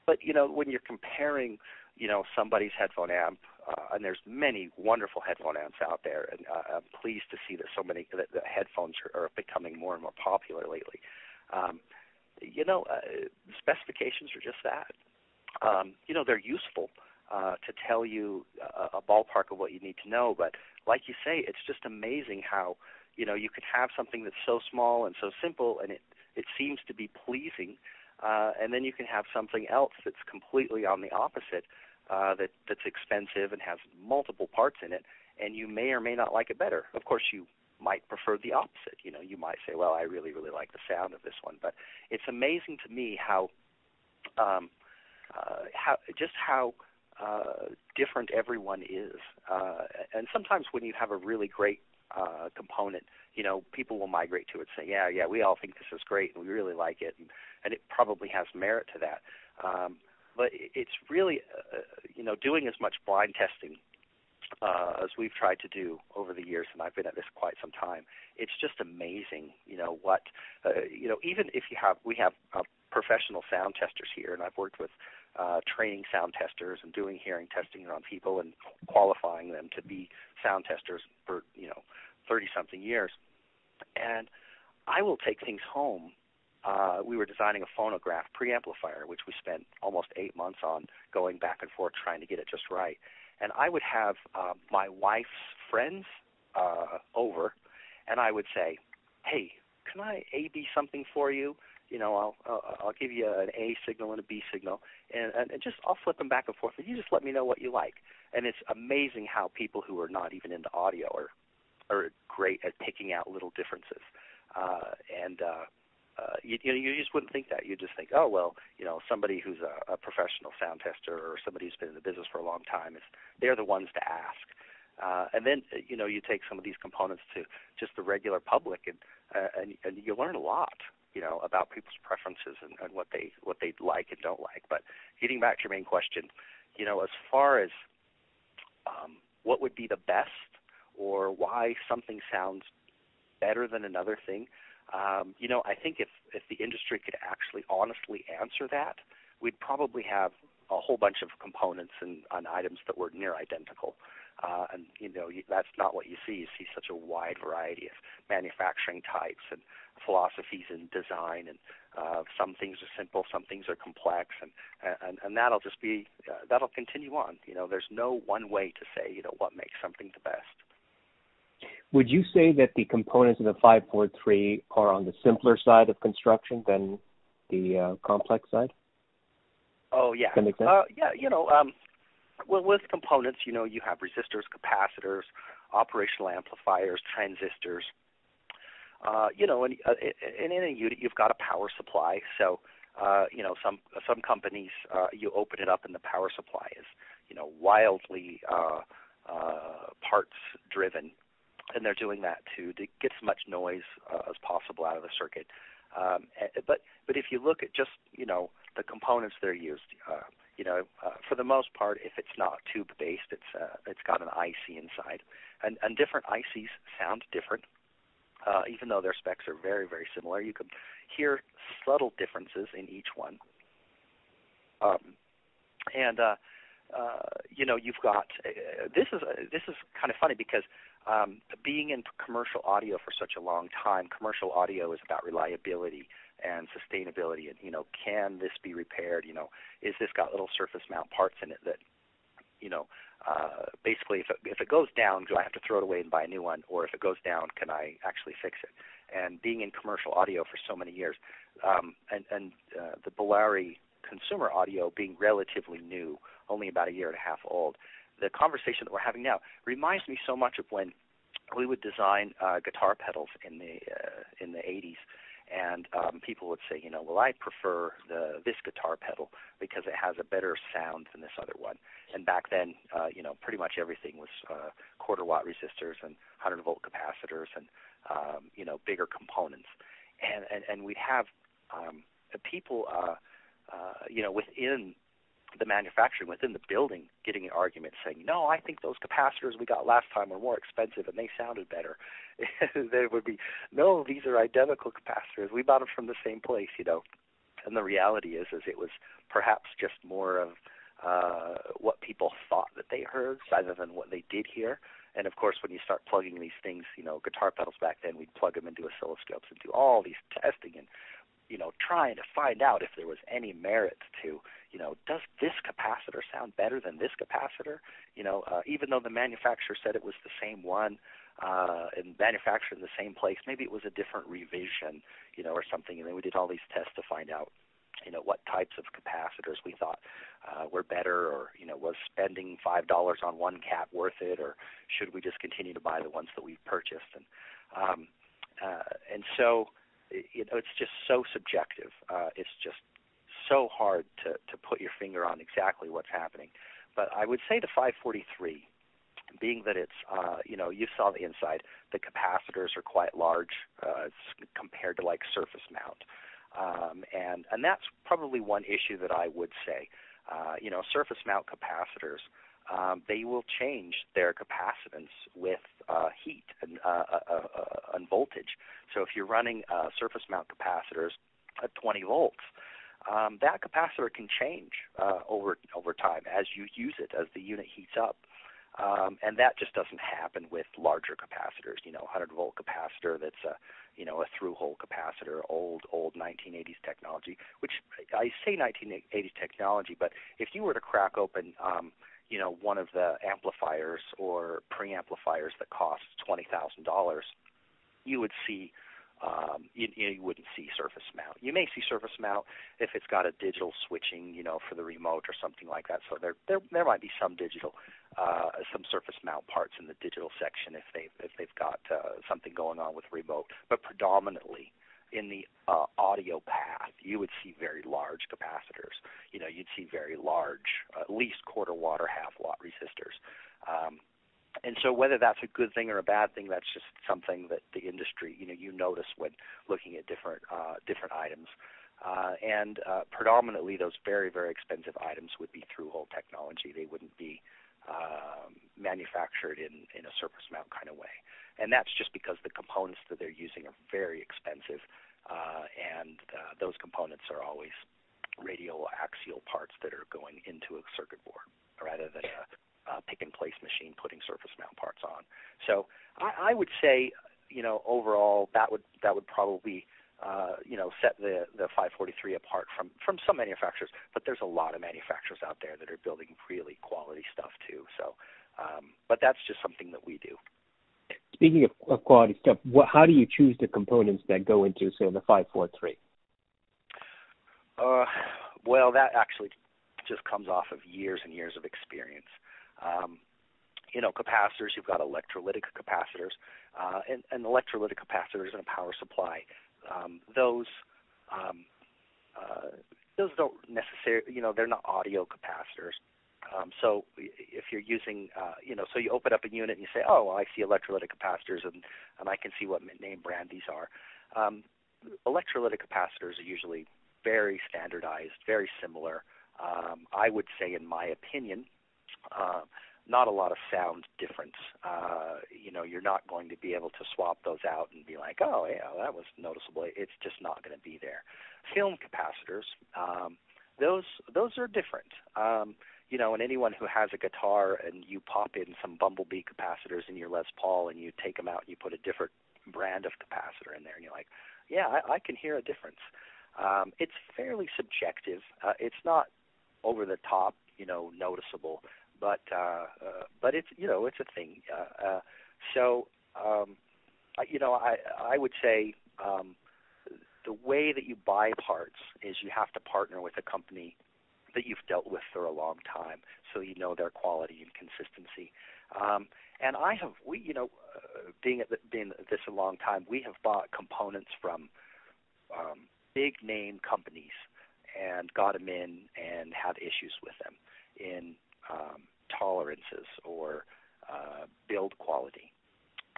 but you know when you're comparing you know somebody's headphone amp uh, and there's many wonderful headphone amps out there, and uh, I'm pleased to see that so many that the headphones are, are becoming more and more popular lately. Um, you know, uh, specifications are just that. Um, you know, they're useful uh, to tell you a, a ballpark of what you need to know, but like you say, it's just amazing how you know you could have something that's so small and so simple, and it it seems to be pleasing, uh, and then you can have something else that's completely on the opposite uh, that that's expensive and has multiple parts in it, and you may or may not like it better. Of course, you might prefer the opposite. You know, you might say, "Well, I really, really like the sound of this one." But it's amazing to me how, um, uh, how just how uh, different everyone is. Uh, and sometimes when you have a really great uh, component, you know, people will migrate to it, say, "Yeah, yeah, we all think this is great, and we really like it," and, and it probably has merit to that. Um, but it's really, uh, you know, doing as much blind testing uh, as we've tried to do over the years, and I've been at this quite some time. It's just amazing, you know, what, uh, you know, even if you have, we have uh, professional sound testers here, and I've worked with uh, training sound testers and doing hearing testing on people and qualifying them to be sound testers for, you know, 30 something years. And I will take things home uh, we were designing a phonograph preamplifier, which we spent almost eight months on, going back and forth trying to get it just right. And I would have uh, my wife's friends uh, over, and I would say, "Hey, can I A B something for you? You know, I'll uh, I'll give you an A signal and a B signal, and, and and just I'll flip them back and forth, and you just let me know what you like." And it's amazing how people who are not even into audio are are great at picking out little differences. Uh, and uh, uh, you, you know, you just wouldn't think that. You just think, oh well, you know, somebody who's a, a professional sound tester or somebody who's been in the business for a long time is they're the ones to ask. Uh, and then uh, you know you take some of these components to just the regular public, and uh, and and you learn a lot, you know, about people's preferences and, and what they what they like and don't like. But getting back to your main question, you know, as far as um, what would be the best or why something sounds better than another thing? Um, you know, I think if if the industry could actually honestly answer that, we'd probably have a whole bunch of components and on items that were near identical. Uh, and you know that's not what you see. You see such a wide variety of manufacturing types and philosophies in design, and uh, some things are simple, some things are complex, and and, and that'll just be uh, that'll continue on. You know, there's no one way to say you know what makes something the best. Would you say that the components of the 543 are on the simpler side of construction than the uh, complex side? Oh yeah. That makes sense. Uh, yeah, you know, um, well, with components, you know, you have resistors, capacitors, operational amplifiers, transistors. Uh, you know, and, uh, in any unit, you've got a power supply. So, uh, you know, some some companies, uh, you open it up, and the power supply is, you know, wildly uh, uh, parts driven, and they're doing that too to get as much noise uh, as possible out of the circuit. Um, eh, but but if you look at just you know the components they're used, uh, you know, uh, for the most part, if it's not tube based, it's uh, it's got an IC inside, and and different ICs sound different. Uh, even though their specs are very very similar, you can hear subtle differences in each one. Um, and uh, uh, you know, you've got uh, this is uh, this is kind of funny because um, being in commercial audio for such a long time, commercial audio is about reliability and sustainability and you know can this be repaired? You know is this got little surface mount parts in it that you know uh, basically if it, if it goes down do I have to throw it away and buy a new one? Or if it goes down can I actually fix it? And being in commercial audio for so many years um, and and uh, the Bellari consumer audio being relatively new only about a year and a half old the conversation that we're having now reminds me so much of when we would design uh, guitar pedals in the uh, in the 80s and um, people would say, you know, well, I prefer the this guitar pedal because it has a better sound than this other one. And back then, uh, you know, pretty much everything was uh, quarter watt resistors and 100 volt capacitors and um, you know bigger components. And and and we'd have um, people, uh, uh, you know, within the manufacturing within the building getting an argument saying, no, I think those capacitors we got last time were more expensive and they sounded better. there would be, no, these are identical capacitors. We bought them from the same place, you know. And the reality is, is it was perhaps just more of uh, what people thought that they heard rather than what they did hear. And of course, when you start plugging these things, you know, guitar pedals back then, we'd plug them into oscilloscopes and do all these testing and you know, trying to find out if there was any merit to, you know, does this capacitor sound better than this capacitor? You know, uh, even though the manufacturer said it was the same one uh, and manufactured in the same place, maybe it was a different revision, you know, or something. And then we did all these tests to find out, you know, what types of capacitors we thought uh, were better, or you know, was spending five dollars on one cap worth it, or should we just continue to buy the ones that we've purchased? And um, uh, and so you know, it's just so subjective. Uh, it's just so hard to, to put your finger on exactly what's happening. But I would say the 543, being that it's, uh, you know, you saw the inside, the capacitors are quite large uh, compared to like surface mount. Um, and, and that's probably one issue that I would say. Uh, you know, surface mount capacitors, um, they will change their capacitance with uh, heat and, uh, uh, uh, uh, and voltage. So if you're running uh, surface mount capacitors at 20 volts, um, that capacitor can change over over time as you use it, as the unit heats up. Um, and that just doesn't happen with larger capacitors. You know, 100 volt capacitor that's a you know a through hole capacitor, old old 1980s technology. Which I say 1980s technology, but if you were to crack open um, you know, one of the amplifiers or preamplifiers that costs twenty thousand dollars, you would see um, you, you wouldn't see surface mount. You may see surface mount if it's got a digital switching, you know, for the remote or something like that. So there there there might be some digital, uh, some surface mount parts in the digital section if they if they've got uh, something going on with remote. But predominantly, in the uh, audio path, you would see very large capacitors. You know, you'd see very large, at least quarter watt or half watt resistors. Um, and so whether that's a good thing or a bad thing, that's just something that the industry, you know, you notice when looking at different uh, different items. Uh, and uh, predominantly, those very very expensive items would be through-hole technology. They wouldn't be um, manufactured in in a surface mount kind of way. And that's just because the components that they're using are very expensive, uh, and uh, those components are always radial axial parts that are going into a circuit board rather than a, a pick and place machine putting surface mount parts on. So I, I would say, you know, overall that would that would probably uh, you know set the the 543 apart from from some manufacturers, but there's a lot of manufacturers out there that are building really quality stuff too. So, um, but that's just something that we do. Speaking of, of quality stuff, what, how do you choose the components that go into say the 543? Uh, well, that actually just comes off of years and years of experience. Um, you know, capacitors, you've got electrolytic capacitors, uh, and, electrolytic capacitors in a power supply. Um, those um, uh, those don't necessarily, you know, they're not audio capacitors. Um, so if you're using, uh, you know, so you open up a unit and you say, oh, well, I see electrolytic capacitors and, and I can see what name brand these are. Um, electrolytic capacitors are usually very standardized, very similar. Um, I would say, in my opinion, uh, not a lot of sound difference. Uh, you know, you're not going to be able to swap those out and be like, oh, yeah, that was noticeable. It's just not going to be there. Film capacitors, um, those those are different. Um, you know, and anyone who has a guitar and you pop in some Bumblebee capacitors in your Les Paul and you take them out and you put a different brand of capacitor in there, and you're like, yeah, I, I can hear a difference. Um, it's fairly subjective. Uh, it's not over the top, you know, noticeable, but uh, uh, but it's you know it's a thing. Uh, uh, so um, you know, I I would say um, the way that you buy parts is you have to partner with a company that you've dealt with for a long time, so you know their quality and consistency. Um, and I have, we, you know, uh, being at the, being at this a long time, we have bought components from um, big name companies and got them in and had issues with them in um, tolerances or uh, build quality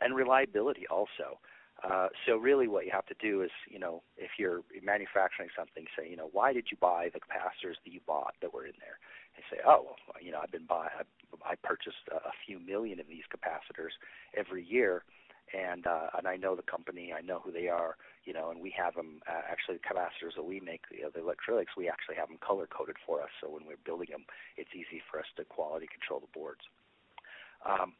and reliability also. Uh, so really what you have to do is, you know, if you're manufacturing something, say, you know, why did you buy the capacitors that you bought that were in there? And say, oh, well, you know, I've been buying, I, purchased a, a few million of these capacitors every year, and uh, and I know the company, I know who they are, you know, and we have them uh, actually the capacitors that we make, the, the electrolytics, we actually have them color coded for us, so when we're building them, it's easy for us to quality control the boards. Um,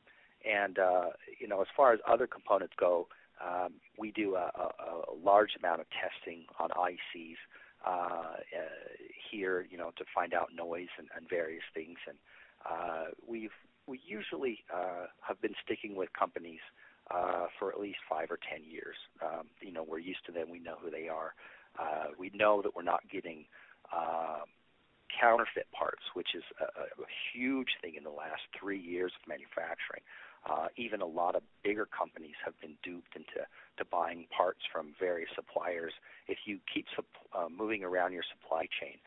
and uh, you know, as far as other components go, um, we do a, a, a large amount of testing on ICs uh, uh, here, you know, to find out noise and, and various things. And uh, we've we usually uh, have been sticking with companies uh, for at least five or ten years. Um, you know, we're used to them. We know who they are. Uh, we know that we're not getting uh, counterfeit parts, which is a, a huge thing in the last three years of manufacturing. Uh, even a lot of bigger companies have been duped into to buying parts from various suppliers. If you keep uh, moving around your supply chain,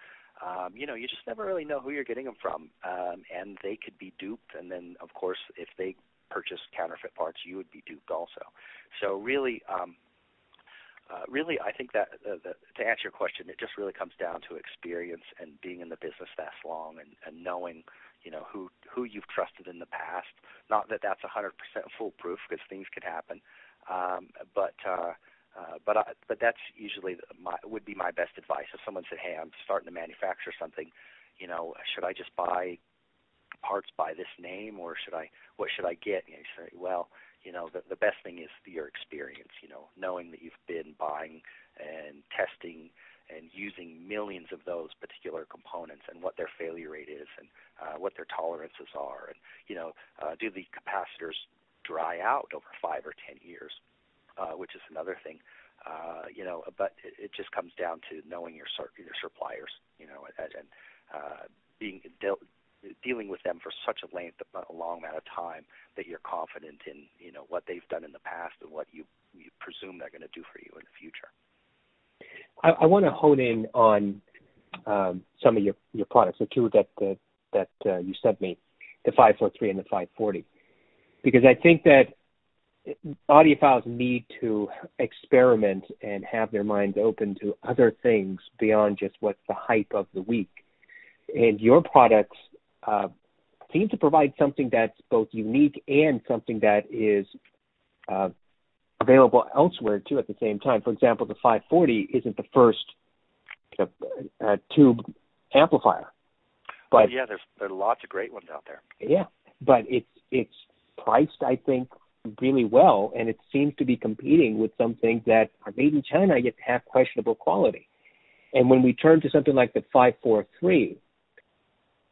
um, you know you just never really know who you're getting them from, um, and they could be duped. And then, of course, if they purchase counterfeit parts, you would be duped also. So really, um, uh, really, I think that uh, the, to answer your question, it just really comes down to experience and being in the business that long and, and knowing you know who who you've trusted in the past. Not that that's 100% foolproof because things could happen, um, but uh, uh, but I, but that's usually my would be my best advice. If someone said, "Hey, I'm starting to manufacture something," you know, should I just buy parts by this name or should I what should I get? And you say, well, you know, the the best thing is your experience. You know, knowing that you've been buying and testing and using millions of those particular components and what their failure rate is and uh, what their tolerances are, and you know, uh, do the capacitors dry out over five or ten years, uh, which is another thing. Uh, you know, but it, it just comes down to knowing your your suppliers, you know, and, and uh, being de- dealing with them for such a length, a long amount of time that you're confident in, you know, what they've done in the past and what you, you presume they're going to do for you in the future. I, to hone in on um, some of your, your products, the two that that uh, you sent me, the 543 and the 540, because I think that audiophiles need to experiment and have their minds open to other things beyond just what's the hype of the week. And your products uh, seem to provide something that's both unique and something that is uh, available elsewhere too at the same time. For example, the 540 isn't the first uh, uh, tube amplifier. But oh, yeah, there's there are lots of great ones out there. Yeah, but it's it's priced, I think, really well, and it seems to be competing with some things that are made in China yet have questionable quality. And when we turn to something like the 543,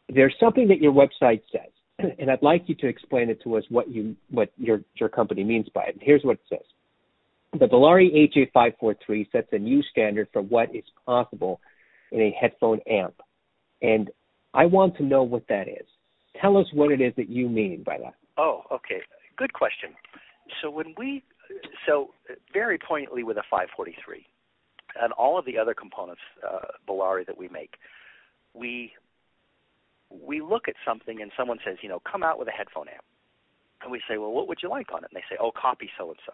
there's something that your website says, and I'd like you to explain it to us what you what your your company means by it. And here's what it says: the Bellari HA543 sets a new standard for what is possible in a headphone amp, and I want to know what that is. Tell us what it is that you mean by that. Oh, okay. Good question. So when we, so very poignantly with a 543 and all of the other components, uh, Bellari that we make, we we look at something and someone says, you know, come out with a headphone amp, and we say, well, what would you like on it? And they say, oh, copy so and so.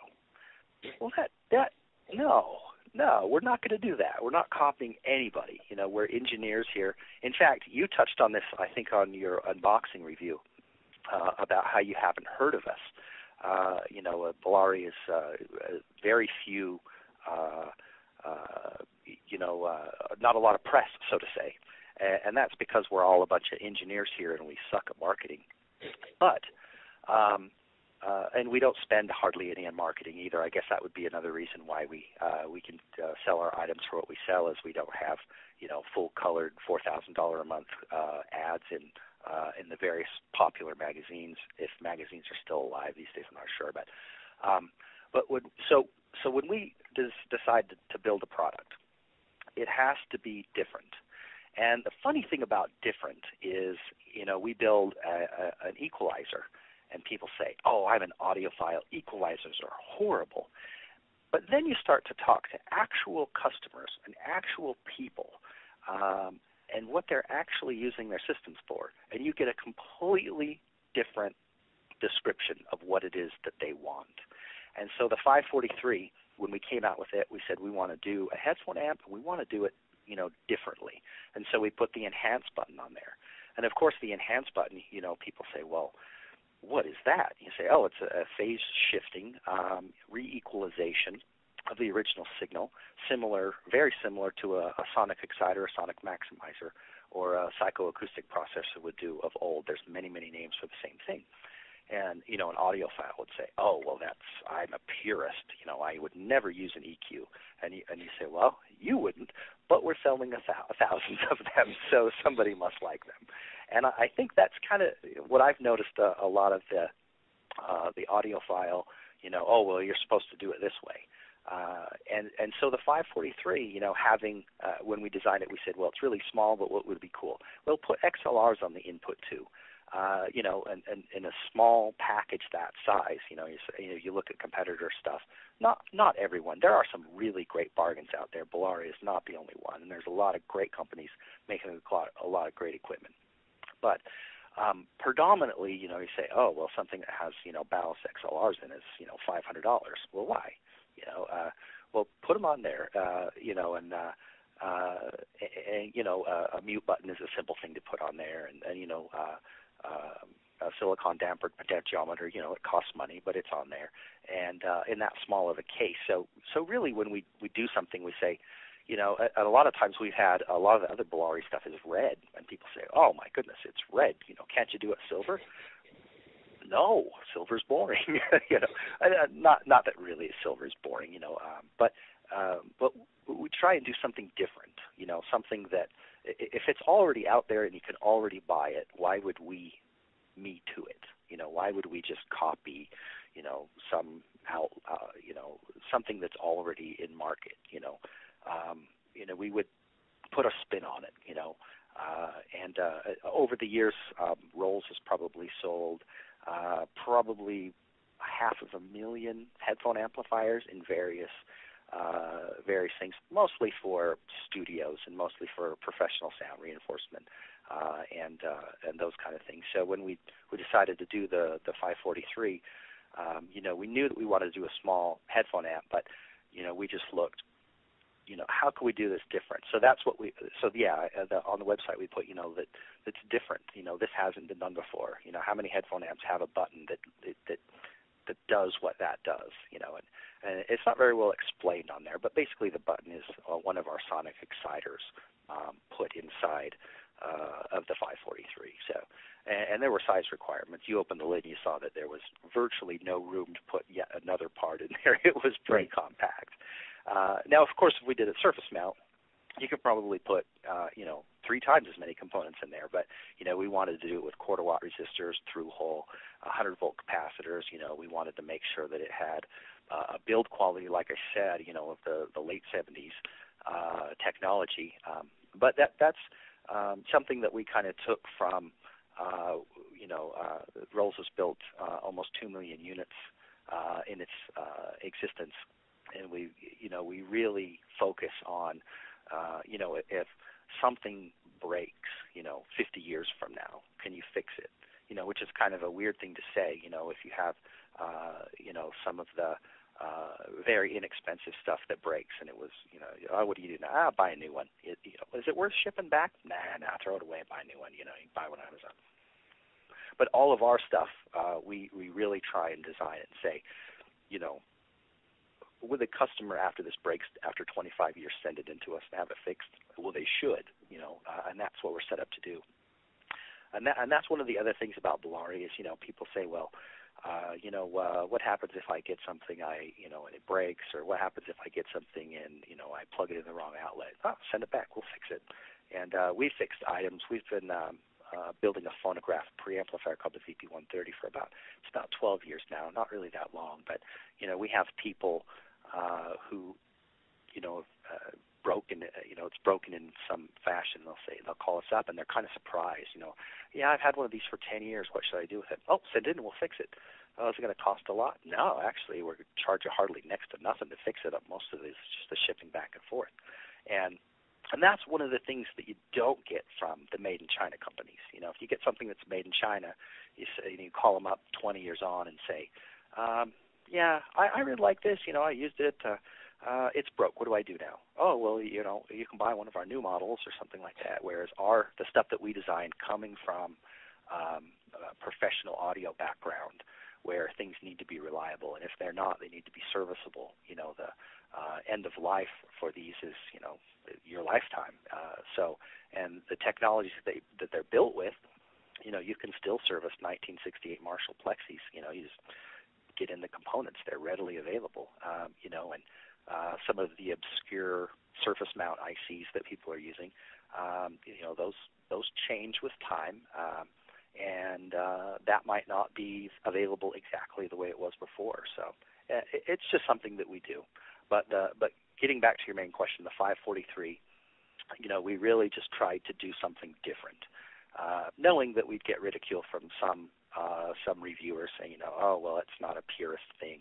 Well, that that no, no, we're not going to do that. We're not copying anybody. You know, we're engineers here. In fact, you touched on this, I think, on your unboxing review uh, about how you haven't heard of us. Uh, you know, uh, Bellari is uh, very few, uh, uh, you know, uh, not a lot of press, so to say, and, and that's because we're all a bunch of engineers here and we suck at marketing. But um, uh, and we don't spend hardly any on marketing either. I guess that would be another reason why we uh, we can uh, sell our items for what we sell is we don't have you know full colored four thousand dollar a month uh, ads in uh, in the various popular magazines, if magazines are still alive these days. I'm not sure, but um, but when, so so when we des- decide to, to build a product, it has to be different. And the funny thing about different is, you know, we build a, a, an equalizer, and people say, "Oh, I'm an audiophile. Equalizers are horrible." But then you start to talk to actual customers and actual people, um, and what they're actually using their systems for, and you get a completely different description of what it is that they want. And so the 543, when we came out with it, we said we want to do a headphone amp, and we want to do it, you know, differently. And so we put the enhance button on there. And of course, the enhance button, you know, people say, well, what is that? You say, oh, it's a, phase shifting um, re-equalization of the original signal, similar, very similar to a, a sonic exciter, a sonic maximizer, or a psychoacoustic processor would do of old. There's many, many names for the same thing. And you know, an audiophile would say, "Oh, well, that's I'm a purist. You know, I would never use an EQ." And you, and you say, "Well, you wouldn't, but we're selling a th- thousands of them, so somebody must like them." And I, I think that's kind of what I've noticed a, a lot of the uh, the audiophile. You know, oh well, you're supposed to do it this way. Uh, and and so the 543, you know, having uh, when we designed it, we said, well, it's really small, but what would be cool? We'll put XLRs on the input too. Uh, you know, and, in a small package that size, you know, you, you know, you look at competitor stuff. Not not everyone. There are some really great bargains out there. Bellari is not the only one, and there's a lot of great companies making a lot, a lot of great equipment. But um, predominantly, you know, you say, oh, well, something that has you know Balas XLRs in is you know five hundred dollars. Well, why? You know, uh, well, put them on there. Uh, you know, and uh, uh, and, you know, uh, a mute button is a simple thing to put on there, and, and you know, uh, uh, a silicon dampered potentiometer. You know, it costs money, but it's on there, and uh, in that small of a case. So, so really, when we we do something, we say, you know, a, a lot of times we've had a lot of the other Bellari stuff is red, and people say, "Oh my goodness, it's red." You know, can't you do it silver? no, silver's boring. you know, uh, not not that really silver is boring. You know, um, but um, but we try and do something different. You know, something that if it's already out there and you can already buy it, why would we me to it? You know, why would we just copy? You know, some out. Uh, you know, something that's already in market. You know, um, you know, we would put a spin on it. You know. Uh, and uh, over the years, um, Rolls has probably sold uh, probably half of a million headphone amplifiers in various uh, various things, mostly for studios and mostly for professional sound reinforcement uh, and uh, and those kind of things. So when we we decided to do the the 543, um, you know, we knew that we wanted to do a small headphone amp, but you know, we just looked you know how can we do this different so that's what we so yeah uh, the, on the website we put you know that that's different you know this hasn't been done before you know how many headphone amps have a button that that, that that does what that does, you know, and, and it's not very well explained on there, but basically the button is uh, one of our sonic exciters um, put inside uh, of the 543. So, and, and there were size requirements. You opened the lid and you saw that there was virtually no room to put yet another part in there. It was pretty right. compact. Uh, now, of course, if we did a surface mount, you could probably put, uh, you know, three times as many components in there. But you know, we wanted to do it with quarter watt resistors, through hole, 100 volt capacitors. You know, we wanted to make sure that it had uh, a build quality, like I said, you know, of the the late 70s uh, technology. Um, but that that's um, something that we kind of took from, uh, you know, uh, Rolls has built uh, almost two million units uh, in its uh, existence, and we, you know, we really focus on, uh, you know, if something breaks, you know, 50 years from now, can you fix it? You know, which is kind of a weird thing to say. You know, if you have, uh, you know, some of the uh, very inexpensive stuff that breaks, and it was, you know, oh, what do you do now? Ah, buy a new one. It, you know, is it worth shipping back? Nah, nah, throw it away and buy a new one. You know, you buy one on Amazon. But all of our stuff, uh, we we really try and design it and say, you know, with a customer after this breaks after 25 years send it into us and have it fixed? Well they should you know uh, and that's what we're set up to do. And that and that's one of the other things about Bellari is you know people say well uh, you know uh, what happens if I get something I you know and it breaks? Or what happens if I get something and you know I plug it in the wrong outlet? Oh, send it back. We'll fix it. And uh, we fixed items. We've been um, uh, building a phonograph preamplifier called the VP130 for about it's about 12 years now. Not really that long but you know we have people uh, who, you know, uh, broken, uh, you know, it's broken in some fashion. They'll say they'll call us up and they're kind of surprised. You know, yeah, I've had one of these for 10 years. What should I do with it? Oh, send it in. We'll fix it. Oh, is it going to cost a lot? No, actually, we're you hardly next to nothing to fix it up. Most of it is just the shipping back and forth, and and that's one of the things that you don't get from the made in China companies. You know, if you get something that's made in China, you say you call them up 20 years on and say, um, yeah, I, I really like this. You know, I used it. Uh, uh, it's broke. What do I do now? Oh, well, you know, you can buy one of our new models or something like that. Whereas our the stuff that we designed coming from um, a professional audio background, where things need to be reliable, and if they're not, they need to be serviceable. You know, the uh, end of life for these is you know your lifetime. Uh, so, and the technologies that they that they're built with, you know, you can still service 1968 Marshall Plexis. You know, you just get in the components. They're readily available, um, you know, and uh, some of the obscure surface mount ICs that people are using, um, you know, those those change with time, um, and uh, that might not be available exactly the way it was before. So uh, it, it's just something that we do. But uh, but getting back to your main question, the 543, you know, we really just tried to do something different, uh, knowing that we'd get ridicule from some uh, some reviewers saying, you know, oh well, it's not a purist thing.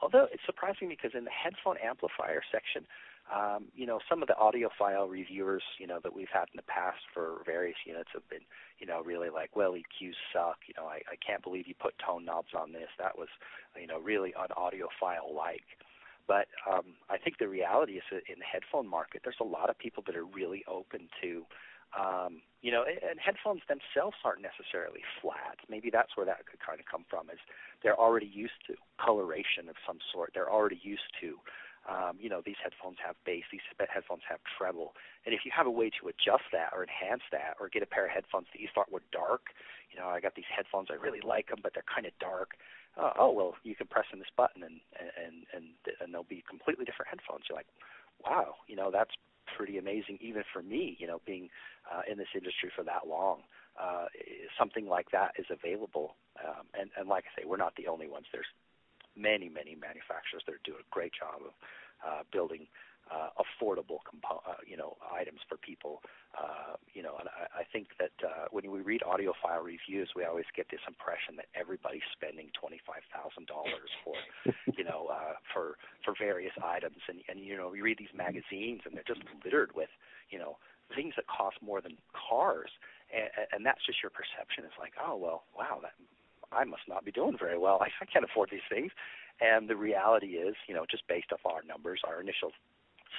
Although it's surprising because in the headphone amplifier section, um, you know, some of the audiophile reviewers, you know, that we've had in the past for various units have been, you know, really like, well, EQs suck. You know, I, I can't believe you put tone knobs on this. That was, you know, really un audiophile like. But um, I think the reality is that in the headphone market, there's a lot of people that are really open to um, you know, and headphones themselves aren't necessarily flat. Maybe that's where that could kind of come from. Is they're already used to coloration of some sort. They're already used to, um, you know, these headphones have bass. These headphones have treble. And if you have a way to adjust that or enhance that, or get a pair of headphones that you thought were dark, you know, I got these headphones. I really like them, but they're kind of dark. Uh, oh well, you can press in this button and and and and they'll be completely different headphones. You're like, wow, you know, that's pretty amazing, even for me, you know, being uh, in this industry for that long. Uh, something like that is available, um, and, and like I say, we're not the only ones. There's many, many manufacturers that are doing a great job of uh, building uh, affordable, compo- uh, you know, items for people. Uh, you know, and I, I think that uh, when we read audiophile reviews, we always get this impression that everybody's spending twenty-five thousand dollars for, you know, uh, for for various items, and and you know, we read these magazines and they're just littered with, you know, things that cost more than cars, and, and that's just your perception. It's like, oh well, wow, that I must not be doing very well. I, I can't afford these things. And the reality is, you know, just based off our numbers, our initial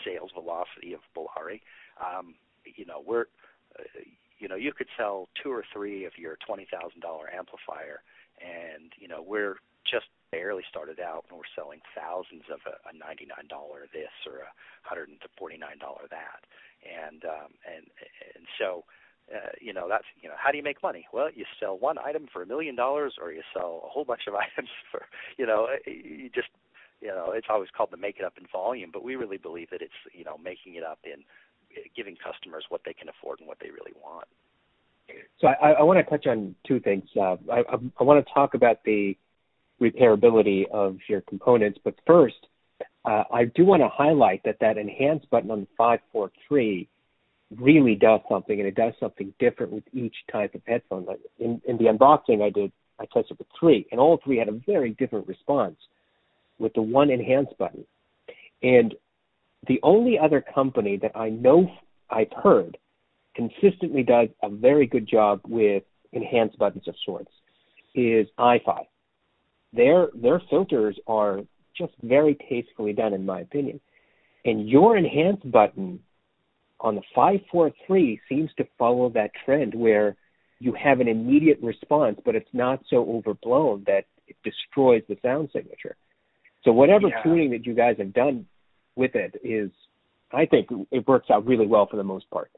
sales velocity of Bellari, um, you know, we're, uh, you know, you could sell two or three of your twenty thousand dollar amplifier, and you know, we're just barely started out and we're selling thousands of a, a $99 this or a $149 that, and um, and and so. Uh, you know that's you know how do you make money well you sell one item for a million dollars or you sell a whole bunch of items for you know you just you know it's always called the make it up in volume but we really believe that it's you know making it up in giving customers what they can afford and what they really want so I, I want to touch on two things. Uh, I, I, I want to talk about the repairability of your components, but first, uh, I do want to highlight that that enhance button on the 543 really does something, and it does something different with each type of headphone. Like in, in the unboxing I did, I tested with three, and all three had a very different response with the one enhance button. And the only other company that I know I've heard consistently does a very good job with enhance buttons of sorts is iFi. Their their filters are just very tastefully done, in my opinion. And your enhance button on the 543 seems to follow that trend where you have an immediate response, but it's not so overblown that it destroys the sound signature. So whatever yeah. tuning that you guys have done with it is, I think it works out really well for the most part.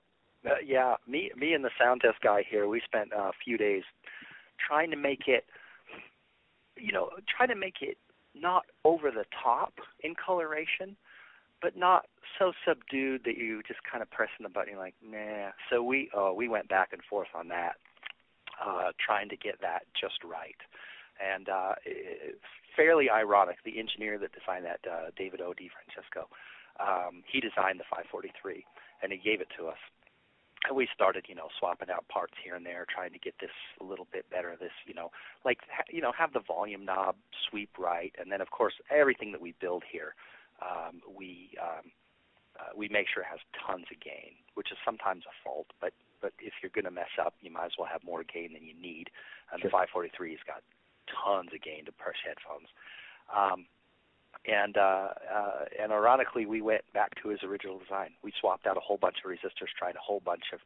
Uh, yeah, me me and the sound test guy here, we spent a few days trying to make it, you know, trying to make it not over the top in coloration, but not so subdued that you just kind of pressing the button like, nah. So we oh we went back and forth on that, uh, trying to get that just right, and uh, it's fairly ironic. The engineer that designed that, uh, David O. DiFrancesco, um, he designed the 543, and he gave it to us and we started, you know, swapping out parts here and there, trying to get this a little bit better. This, you know, like you know, have the volume knob sweep right, and then of course everything that we build here, um, we um, uh, we make sure it has tons of gain, which is sometimes a fault. But but if you're going to mess up, you might as well have more gain than you need. And sure. the 543's got tons of gain to push headphones. Um, and uh, uh, and ironically, we went back to his original design. We swapped out a whole bunch of resistors, tried a whole bunch of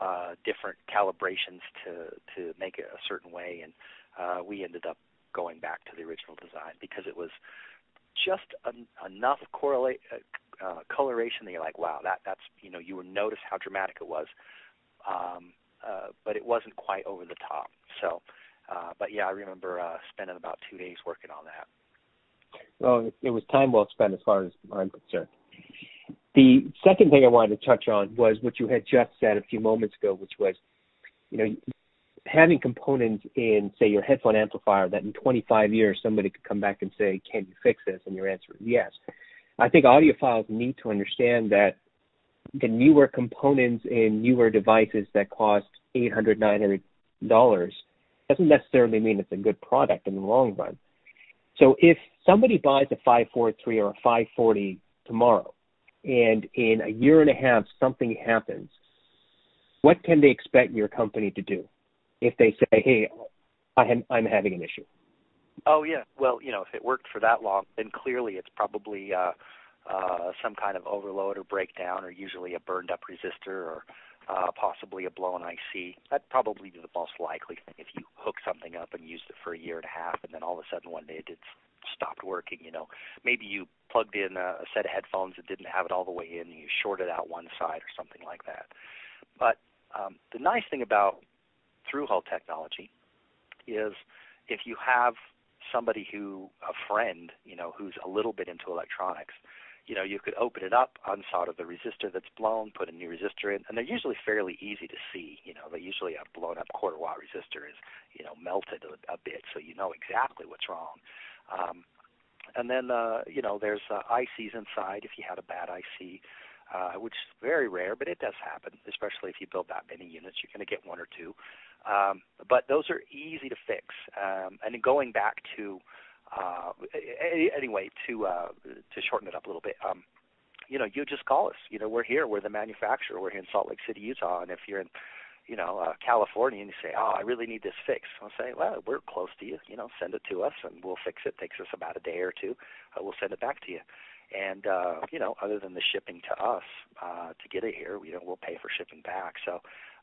uh, different calibrations to to make it a certain way, and uh, we ended up going back to the original design because it was just an, enough correlate uh, uh, coloration that you're like, wow, that that's you know you would notice how dramatic it was, um, uh, but it wasn't quite over the top. So, uh, but yeah, I remember uh, spending about two days working on that. Well, it was time well spent as far as I'm concerned. The second thing I wanted to touch on was what you had just said a few moments ago, which was, you know, having components in, say, your headphone amplifier that in 25 years somebody could come back and say, "Can you fix this?" and your answer is yes. I think audiophiles need to understand that the newer components in newer devices that cost 800 900 dollars doesn't necessarily mean it's a good product in the long run. So if somebody buys a 543 or a 540 tomorrow, and in a year and a half something happens, what can they expect your company to do if they say, "Hey, I'm, I'm having an issue"? Oh yeah, well you know if it worked for that long, then clearly it's probably uh, uh, some kind of overload or breakdown, or usually a burned up resistor or uh, possibly a blown IC. That'd probably be the most likely thing if you hook something up and used it for a year and a half, and then all of a sudden one day it stopped working. You know, maybe you plugged in a, a set of headphones that didn't have it all the way in, and you shorted out one side or something like that. But um, the nice thing about through-hole technology is if you have somebody who, a friend, you know, who's a little bit into electronics, you know, you could open it up, unsolder the resistor that's blown, put a new resistor in, and they're usually fairly easy to see. You know, they usually a blown up quarter watt resistor is, you know, melted a, a bit, so you know exactly what's wrong. Um, and then, uh, you know, there's uh, ICs inside if you had a bad IC, uh, which is very rare, but it does happen, especially if you build that many units. You're going to get one or two. Um, but those are easy to fix. Um, and going back to, uh, anyway, to uh, to shorten it up a little bit, um, you know, you just call us. You know, we're here. We're the manufacturer. We're here in Salt Lake City, Utah. And if you're in you know, uh, California and you say, "Oh, I really need this fixed," I'll say, "Well, we're close to you. You know, send it to us and we'll fix it. Takes us about a day or two. Uh, we'll send it back to you." And uh, you know, other than the shipping to us uh, to get it here, you know, we'll pay for shipping back. So,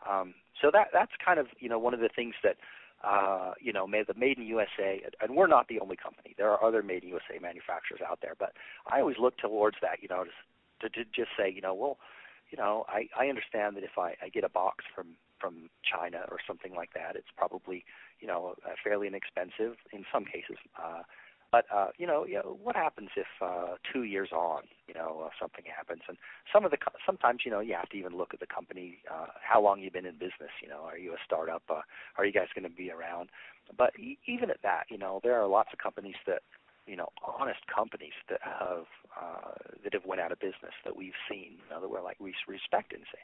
um, so that that's kind of you know one of the things that uh, you know, made the made in USA, and we're not the only company. There are other made in USA manufacturers out there, but I always look towards that, you know, to, to, just say, you know, well, you know, I, I understand that if I, I get a box from from China or something like that, it's probably, you know, fairly inexpensive in some cases. Uh, but uh, you know, you know, what happens if uh, two years on, you know, uh, something happens? And some of the sometimes, you know, you have to even look at the company, uh, how long you've been in business. You know, are you a startup? Uh, are you guys going to be around? But e- even at that, you know, there are lots of companies that, you know, honest companies that have uh, that have went out of business that we've seen. You know, that we're like we respect and say.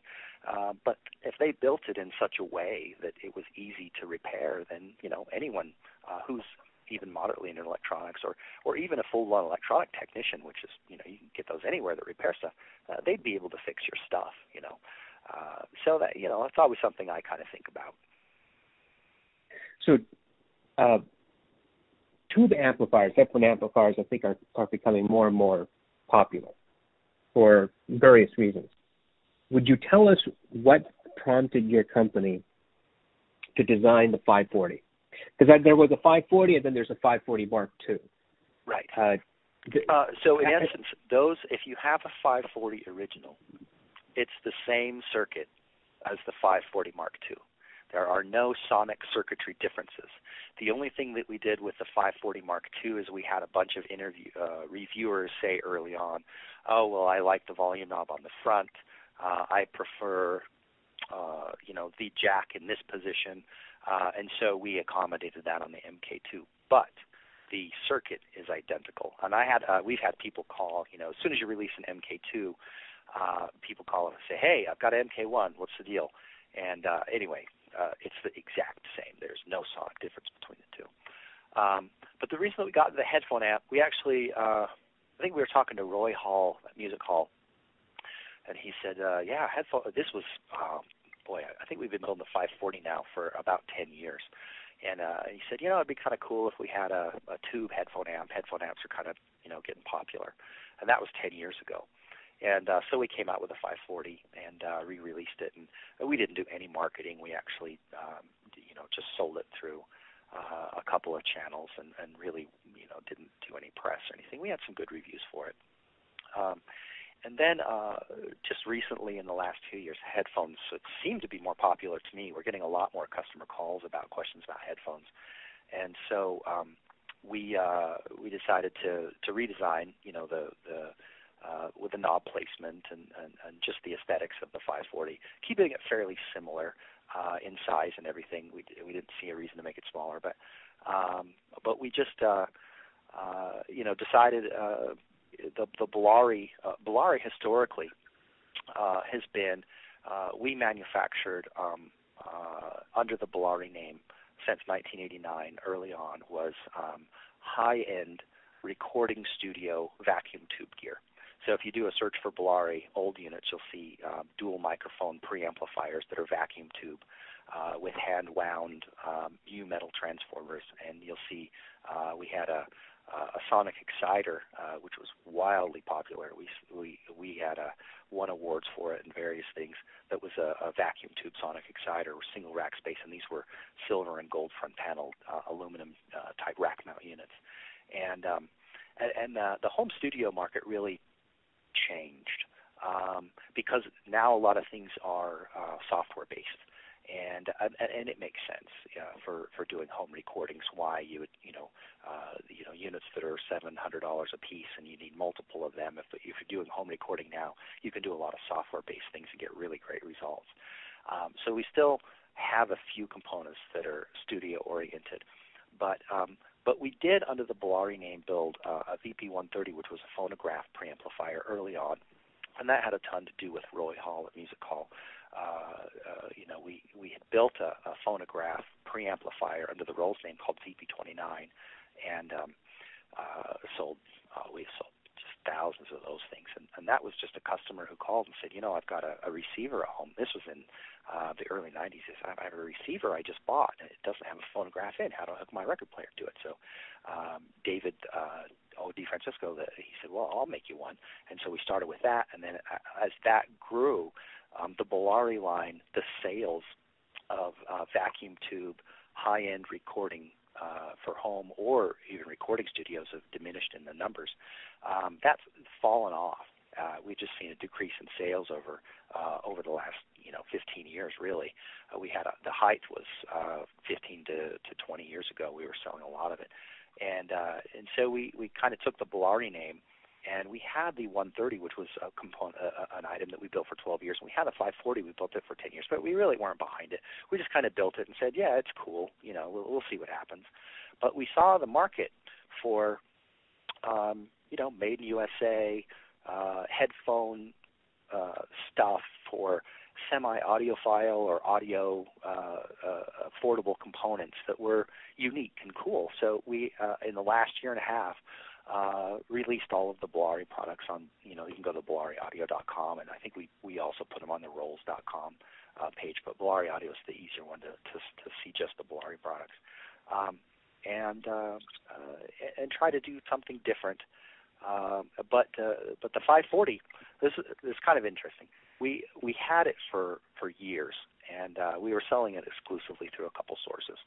Uh, but if they built it in such a way that it was easy to repair, then you know anyone uh, who's even moderately into electronics or or even a full blown electronic technician, which is you know you can get those anywhere that repair stuff, uh, they'd be able to fix your stuff, you know. Uh, so that you know it's always something I kind of think about. So, uh, tube amplifiers, headphone amplifiers, I think are are becoming more and more popular for various reasons. Would you tell us what prompted your company to design the 540? Because there was a 540 and then there's a 540 Mark II. Right. Uh, uh, so in essence, those if you have a 540 original, it's the same circuit as the 540 Mark II. There are no sonic circuitry differences. The only thing that we did with the 540 Mark II is we had a bunch of interview uh, reviewers say early on, "Oh well, I like the volume knob on the front. Uh, I prefer, uh, you know, the jack in this position. Uh, and so we accommodated that on the MK2. But the circuit is identical. And I had uh, we've had people call, you know, as soon as you release an MK2, uh, people call and say, "Hey, I've got an MK1. What's the deal?" And uh, anyway, uh, it's the exact same. There's no sonic difference between the two. Um, but the reason that we got the headphone amp, we actually, uh, I think we were talking to Roy Hall at Music Hall, and he said, uh, "Yeah, headphone. This was uh, boy, I think we've been building the 540 now for about 10 years. And uh, he said, you know, it'd be kind of cool if we had a, a tube headphone amp. Headphone amps are kind of, you know, getting popular. And that was 10 years ago. And uh, so we came out with a 540 and uh, re-released it. And we didn't do any marketing. We actually, um, you know, just sold it through uh, a couple of channels and, and really, you know, didn't do any press or anything. We had some good reviews for it. Um, and then uh, just recently, in the last few years, headphones seem to be more popular to me. We're getting a lot more customer calls about questions about headphones, and so um, we uh, we decided to to redesign, you know, the the uh, with the knob placement and, and, and just the aesthetics of the 540, keeping it fairly similar uh, in size and everything. We we didn't see a reason to make it smaller, but um, but we just uh, uh, you know decided uh, the the Bellari uh, Bellari historically uh, has been uh, we manufactured um, uh, under the Bellari name since 1989. Early on was um, high end recording studio vacuum tube gear. So if you do a search for Bellari old units, you'll see uh, dual microphone preamplifiers that are vacuum tube uh, with hand wound um, mu-metal transformers, and you'll see uh, we had a uh, a sonic exciter, uh, which was wildly popular. We we we had uh, won awards for it and various things. That was a, a vacuum tube sonic exciter single rack space, and these were silver and gold front panel uh, aluminum uh, type rack mount units. And um, and, and uh, the home studio market really changed um, because now a lot of things are uh, software based and and it makes sense uh, for for doing home recordings. Why you would you know uh, you know units that are seven hundred dollars a piece, and you need multiple of them. If if you're doing home recording now, you can do a lot of software based things and get really great results. Um, so we still have a few components that are studio oriented, but um, but we did under the Bellari name build uh, a VP130, which was a phonograph preamplifier early on, and that had a ton to do with Roy Hall at Music Hall uh, uh, you know, we we had built a, a phonograph preamplifier under the Rolls name called VP29, and um, uh, sold. Uh, we sold just thousands of those things, and, and that was just a customer who called and said, you know, I've got a, a receiver at home. This was in uh, the early 90s. He I have a receiver I just bought, it doesn't have a phonograph in. How do I hook my record player to it? So um, David uh, O. DiFrancesco, he said, well, I'll make you one. And so we started with that, and then uh, as that grew, um, the Bellari line, the sales of uh, vacuum tube high-end recording uh, for home or even recording studios have diminished in the numbers. Um, that's fallen off. Uh, we've just seen a decrease in sales over uh, over the last you know 15 years. Really, uh, we had a, the height was uh, 15 to, to 20 years ago. We were selling a lot of it, and uh, and so we we kind of took the Bellari name and we had the 130, which was a component, uh, an item that we built for 12 years. And we had a 540, we built it for 10 years, but we really weren't behind it. We just kind of built it and said, yeah, it's cool. You know, we'll, we'll see what happens. But we saw the market for, um, you know, made in USA, uh, headphone uh, stuff for semi audiophile or audio uh, uh, affordable components that were unique and cool. So we, uh, in the last year and a half, uh, released all of the Bellari products on, you know, you can go to BellariAudio.com, and I think we we also put them on the Rolls.com uh, page. But Bellari Audio is the easier one to to, to see just the Bellari products, um, and uh, uh, and try to do something different. Uh, but uh, but the 540, this this is kind of interesting. We we had it for for years, and uh, we were selling it exclusively through a couple sources.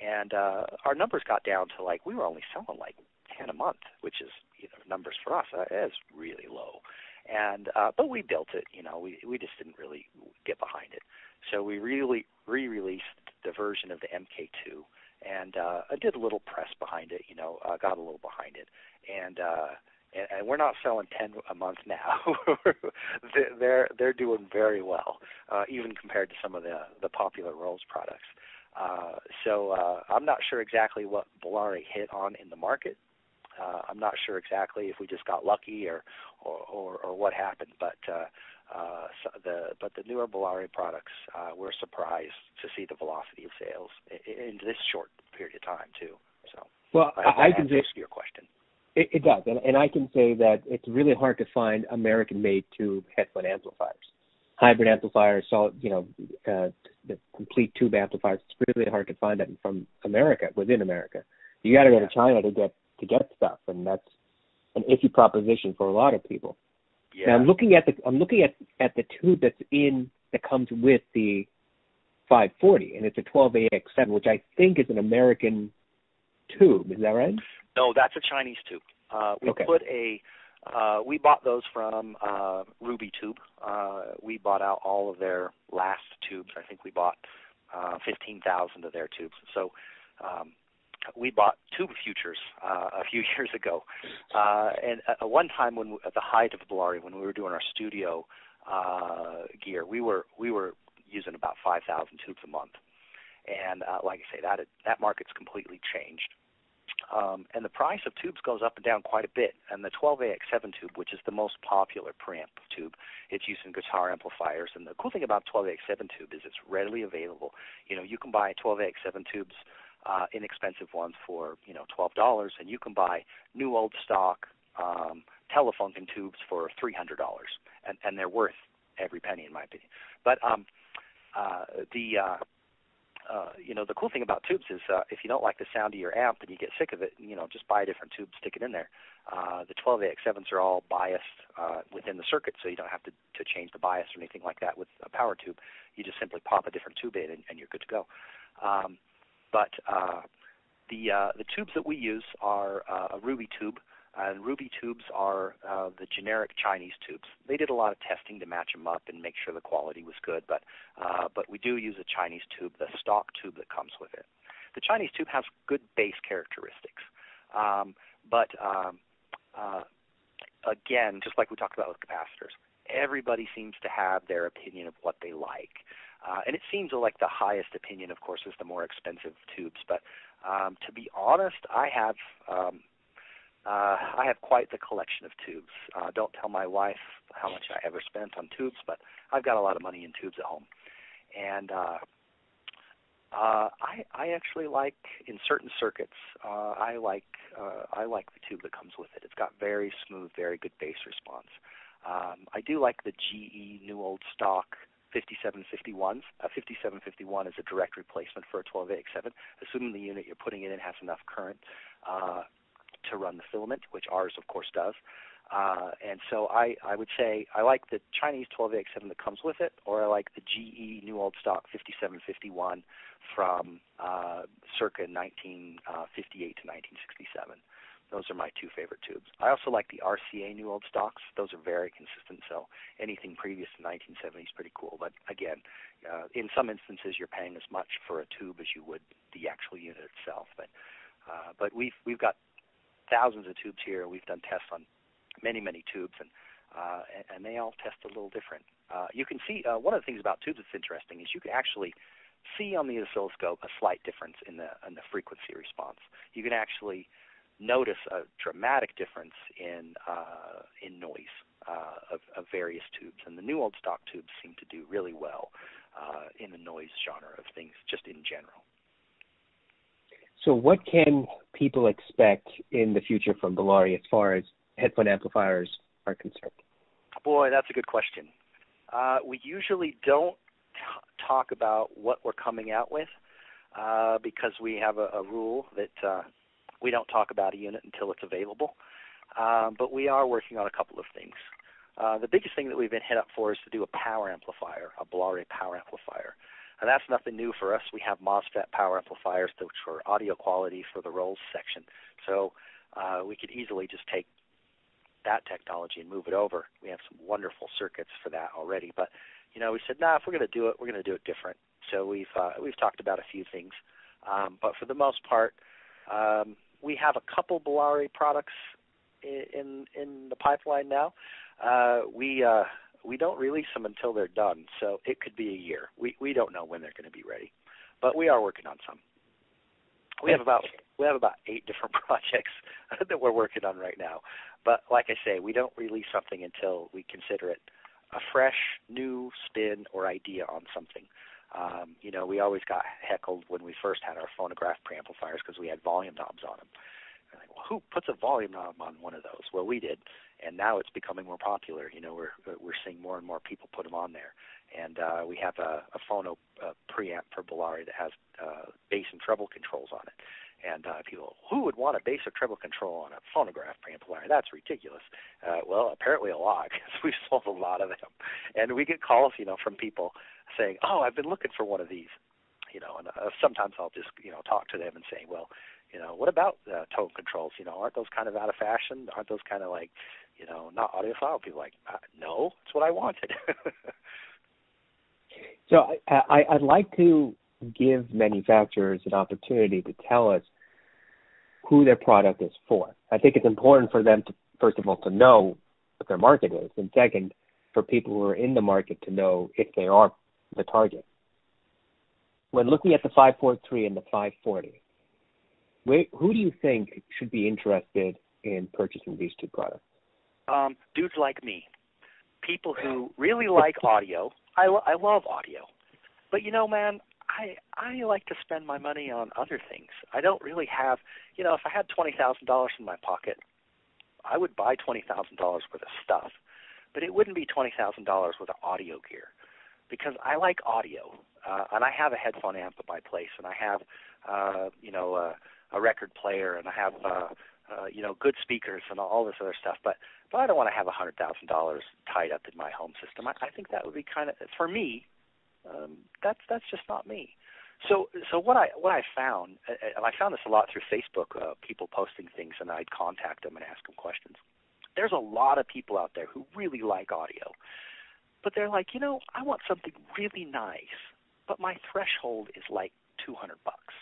And uh, our numbers got down to like we were only selling like ten a month, which is you know numbers for us uh, is really low. And uh, but we built it, you know, we we just didn't really get behind it. So we really re-released the version of the MK2 and uh, I did a little press behind it, you know, uh, got a little behind it, and uh, and, and we're not selling ten a month now. they're they're doing very well, uh, even compared to some of the the popular Rolls products. Uh, so uh, I'm not sure exactly what Bellari hit on in the market, uh, I'm not sure exactly if we just got lucky or or, or, or what happened, but uh, uh, so the but the newer Bellari products, uh, we're surprised to see the velocity of sales in, in this short period of time too. So well, I, I can say your question. It, it does, and, and I can say that it's really hard to find American-made tube headphone amplifiers, hybrid amplifiers, solid, you know, uh, the complete tube amplifiers. It's really hard to find that from America, within America. You got to go to China to get to get stuff, and that's an iffy proposition for a lot of people. Yeah. Now I'm looking at the I'm looking at at the tube that's in that comes with the 540, and it's a 12AX7, which I think is an American tube. Is that right? No, that's a Chinese tube. Uh, we okay. put a uh, we bought those from uh, Ruby Tube. Uh, we bought out all of their last tubes. I think we bought uh, 15,000 of their tubes. So um, we bought Tube Futures uh, a few years ago, uh, and at one time when at the height of Bellari, when we were doing our studio uh, gear, we were we were using about 5,000 tubes a month, and uh, like I say, that that market's completely changed. Um, and the price of tubes goes up and down quite a bit. And the 12AX7 tube, which is the most popular preamp tube, it's used in guitar amplifiers. And the cool thing about 12AX7 tube is it's readily available. You know, you can buy 12AX7 tubes uh, inexpensive ones for you know twelve dollars, and you can buy new old stock um, Telefunken tubes for three hundred dollars, and and they're worth every penny in my opinion. But um, uh, the uh, uh, you know the cool thing about tubes is uh, if you don't like the sound of your amp and you get sick of it, you know just buy a different tube, stick it in there. Uh, the 12AX7s are all biased uh, within the circuit, so you don't have to, to change the bias or anything like that with a power tube. You just simply pop a different tube in and, and you're good to go. Um, but uh, the uh, the tubes that we use are uh, a Ruby tube, and Ruby tubes are the generic Chinese tubes. They did a lot of testing to match them up and make sure the quality was good, but but we do use a Chinese tube, the stock tube that comes with it. The Chinese tube has good bass characteristics, um, but um, again, just like we talked about with capacitors, everybody seems to have their opinion of what they like. Uh, and it seems like the highest opinion, of course, is the more expensive tubes. But um, to be honest, I have um, uh, I have quite the collection of tubes. Uh, don't tell my wife how much I ever spent on tubes, but I've got a lot of money in tubes at home. And uh, uh, I I actually like in certain circuits uh, I like uh, I like the tube that comes with it. It's got very smooth, very good bass response. Um, I do like the GE new old stock 5751s. A 5751 is a direct replacement for a 12AX7, assuming the unit you're putting it in has enough current uh, to run the filament, which ours, of course, does. Uh, and so I, I would say I like the Chinese 12AX7 that comes with it, or I like the GE New Old Stock 5751 from uh, circa 1958 uh, to 1967. Those are my two favorite tubes. I also like the RCA New Old Stocks. Those are very consistent, so anything previous to 1970 is pretty cool. But again, uh, in some instances, you're paying as much for a tube as you would the actual unit itself. But uh, but we've we've got thousands of tubes here. We've done tests on many, many tubes, and uh, and, they all test a little different. Uh, you can see uh, one of the things about tubes that's interesting is you can actually see on the oscilloscope a slight difference in the in the frequency response. You can actually notice a dramatic difference in uh, in noise uh, of, of various tubes, and the new old stock tubes seem to do really well uh, in the noise genre of things, just in general. So, what can people expect in the future from Bellari as far as headphone amplifiers are concerned? Boy, that's a good question. Uh, we usually don't t- talk about what we're coming out with uh, because we have a, a rule that uh, we don't talk about a unit until it's available. Um, but we are working on a couple of things. Uh, the biggest thing that we've been hit up for is to do a power amplifier, a Bellari power amplifier. And that's nothing new for us. We have MOSFET power amplifiers, which are audio quality for the rolls section. So uh, we could easily just take that technology and move it over. We have some wonderful circuits for that already. But you know, we said, nah, if we're going to do it, we're going to do it different. So we've uh, we've talked about a few things, um, but for the most part, um, we have a couple Bellari products in in the pipeline now. Uh, we uh, we don't release them until they're done, so it could be a year. We we don't know when they're going to be ready, but we are working on some. We have about we have about eight different projects that we're working on right now. But like I say, we don't release something until we consider it a fresh, new spin or idea on something. Um, you know, we always got heckled when we first had our phonograph preamplifiers because we had volume knobs on them. And Like, well, who puts a volume knob on one of those? Well, we did, and now it's becoming more popular. You know, we're we're seeing more and more people put them on there, and uh, we have a, a phono uh, preamp for Bellari that has uh, bass and treble controls on it. And uh, people, who would want a bass or treble control on a phonograph preamplifier? That's ridiculous. Uh, well, apparently a lot because we've sold a lot of them, and we get calls, you know, from people saying, "Oh, I've been looking for one of these." You know, and uh, sometimes I'll just you know talk to them and say, "Well, you know, what about uh, tone controls? You know, aren't those kind of out of fashion? Aren't those kind of like, you know, not audiophile?" People like, uh, "No, it's what I wanted." so I, I, I'd like to give manufacturers an opportunity to tell us who their product is for. I think it's important for them to, first of all, to know what their market is, and second, for people who are in the market to know if they are the target. When looking at the 543 and the 540, who do you think should be interested in purchasing these two products? Um, dudes like me, people who really like audio. I, I love audio, but you know, man, I I like to spend my money on other things. I don't really have, you know, if I had twenty thousand dollars in my pocket, I would buy twenty thousand dollars worth of stuff, but it wouldn't be twenty thousand dollars worth of audio gear, because I like audio, uh, and I have a headphone amp at my place, and I have, uh, you know, uh, a record player, and I have, uh, uh, you know, good speakers and all this other stuff, but but I don't want to have a hundred thousand dollars tied up in my home system. I, I think that would be kind of for me um, that's that's just not me. So so what I what I found, and I found this a lot through Facebook, uh, people posting things, and I'd contact them and ask them questions. There's a lot of people out there who really like audio, but they're like, you know, I want something really nice, but my threshold is like 200 bucks.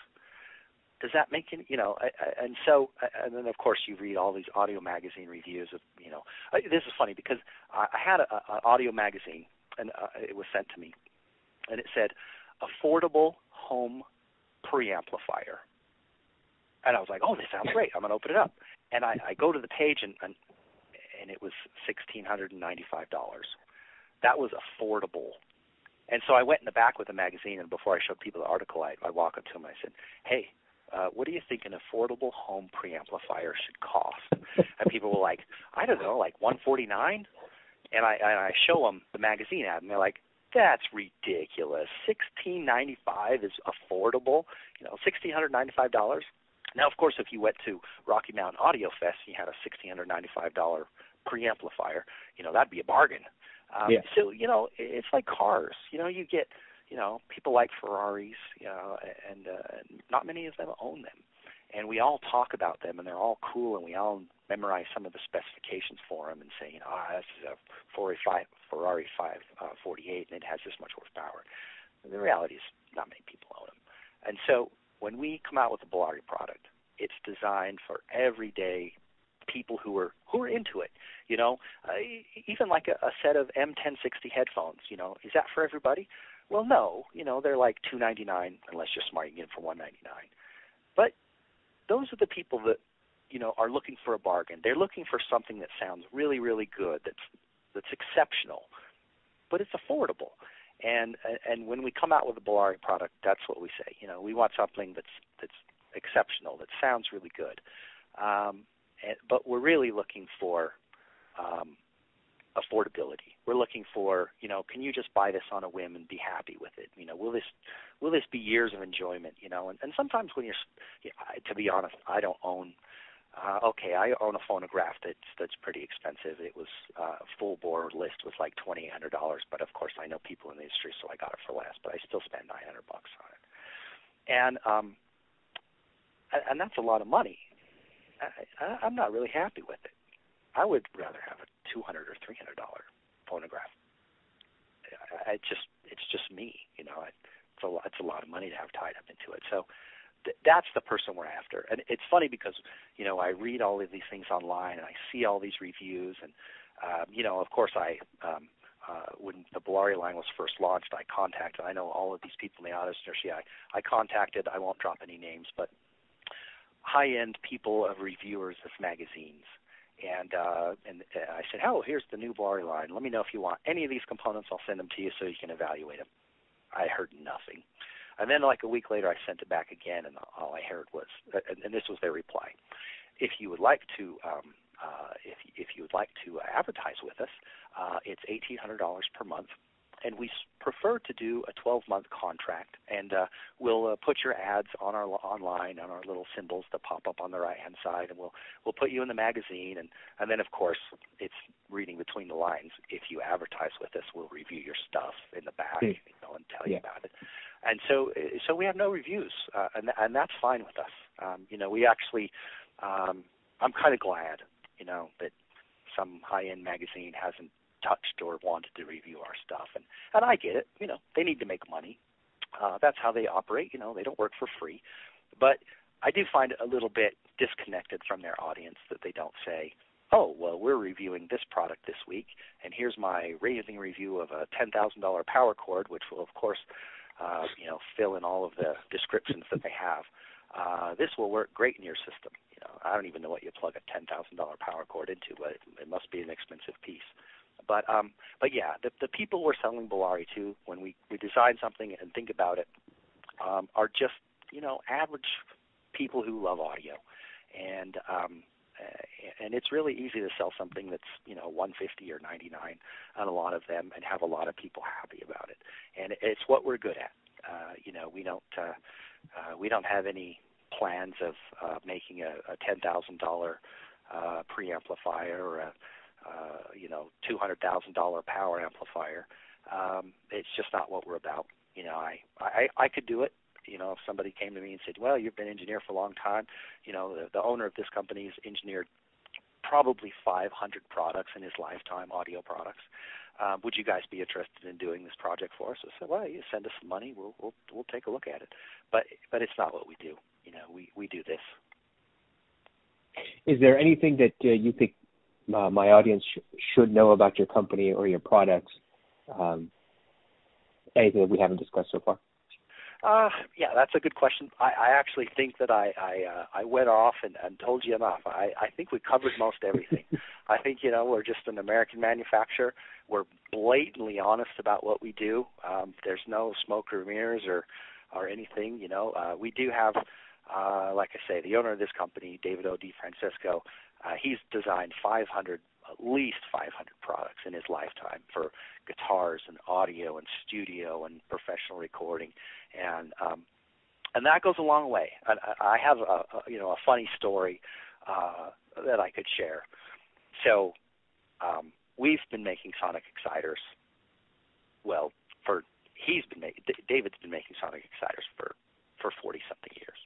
Does that make any, you know? I, I, and so, and then of course you read all these audio magazine reviews of, you know, I, this is funny because I, I had an audio magazine, and uh, it was sent to me, and it said affordable home preamplifier. And I was like, oh, this sounds great. I'm going to open it up. And I, I go to the page, and, and and it was sixteen hundred and ninety-five dollars. That was affordable. And so I went in the back with the magazine, and before I showed people the article, I, I walked up to them and I said, "Hey, uh, what do you think an affordable home preamplifier should cost?" and people were like, "I don't know, like one forty-nine. And I and I show them the magazine ad, and they're like, that's ridiculous. Sixteen ninety five is affordable. You know, sixteen hundred ninety five dollars. Now, of course, if you went to Rocky Mountain Audio Fest and you had a sixteen hundred ninety five dollar preamplifier, you know, that'd be a bargain. Um, yeah. So you know, it's like cars. You know, you get you know people like Ferraris, you know, and uh, not many of them own them, and we all talk about them, and they're all cool, and we all memorize some of the specifications for them, and say, you know, ah, this is a Ferrari 5, Ferrari 548, uh, and it has this much horsepower. The reality is, not many people own them, and so when we come out with a Bellari product, it's designed for everyday people who are who are into it. You know, uh, even like a, a set of M1060 headphones. You know, is that for everybody? Well, no. You know, they're like 299 unless you're smart, you get them for 199. But those are the people that you know are looking for a bargain. They're looking for something that sounds really, really good. That's that's exceptional, but it's affordable. And and when we come out with a Bellari product, that's what we say. You know, we want something that's that's exceptional, that sounds really good. Um, and, but we're really looking for um, affordability. We're looking for, you know, can you just buy this on a whim and be happy with it? You know, will this will this be years of enjoyment? You know, and, and sometimes when you're, to be honest, I don't own. Uh, okay, I own a phonograph that's that's pretty expensive. It was uh, full bore list was like twenty eight hundred dollars, but of course I know people in the industry, so I got it for less. But I still spend nine hundred bucks on it, and um, and that's a lot of money. I, I'm not really happy with it. I would rather have a two hundred or three hundred dollar phonograph. I, I just it's just me, you know. I, it's a lot, it's a lot of money to have tied up into it. So th- that's the person we're after. And it's funny because you know I read all of these things online and I see all these reviews and um, you know of course I um, uh, when the Bellari line was first launched, I contacted. I know all of these people in the auto industry. I I contacted. I won't drop any names, but high-end people of reviewers of magazines. And uh, and I said, oh, here's the new Bellari line. Let me know if you want any of these components. I'll send them to you so you can evaluate them. I heard nothing. And then like a week later, I sent it back again, and all I heard was, and, and this was their reply: If you would like to, um, uh, if if you would like to advertise with us, uh, it's eighteen hundred dollars per month and we prefer to do a 12-month contract, and uh, we'll uh, put your ads on our online on our little symbols that pop up on the right-hand side, and we'll we'll put you in the magazine, and and then of course it's reading between the lines. If you advertise with us, we'll review your stuff in the back, mm. you know, and tell yeah. you about it. And so so we have no reviews, uh, and and that's fine with us. Um, you know, we actually, um, I'm kind of glad, you know, that some high-end magazine hasn't touched or wanted to review our stuff. And and I get it. You know, they need to make money. Uh, that's how they operate. You know, they don't work for free. But I do find it a little bit disconnected from their audience that they don't say, "Oh, well, we're reviewing this product this week, and here's my raving review of a ten thousand dollar power cord, which will, of course, uh, you know, fill in all of the descriptions that they have. Uh, this will work great in your system. You know, I don't even know what you plug a ten thousand dollar power cord into, but it, it must be an expensive piece. But um, but yeah, the the people we're selling Bellari to when we we design something and think about it um, are just you know average people who love audio, and um, and it's really easy to sell something that's you know 150 or 99 on a lot of them and have a lot of people happy about it. And it's what we're good at. Uh, you know we don't uh, uh, we don't have any plans of uh, making a, a ten thousand dollar uh, preamplifier or a uh, you know, two hundred thousand dollar power amplifier. Um, it's just not what we're about. You know, I, I I could do it. You know, if somebody came to me and said, "Well, you've been engineer for a long time. You know, the, the owner of this company has engineered probably 500 products in his lifetime, audio products. Um, would you guys be interested in doing this project for us?" I said, "Well, you send us some money. We'll we'll we'll take a look at it." But but it's not what we do. You know, we we do this. Is there anything that uh, you think uh, my audience sh- should know about your company or your products? Um, anything that we haven't discussed so far? Uh, yeah, that's a good question. I, I actually think that I I, uh, I went off and, and told you enough. I, I think we covered most everything. I think you know we're just an American manufacturer. We're blatantly honest about what we do. Um, there's no smoke or mirrors or or anything. You know, uh, we do have, uh, like I say, the owner of this company, David O. D. DiFrancesco, uh, he's designed 500, at least 500 products in his lifetime for guitars and audio and studio and professional recording, and um, and that goes a long way. I, I have a, a you know a funny story uh, that I could share. So um, we've been making sonic exciters. Well, for he's been making David's been making sonic exciters for for 40 something years.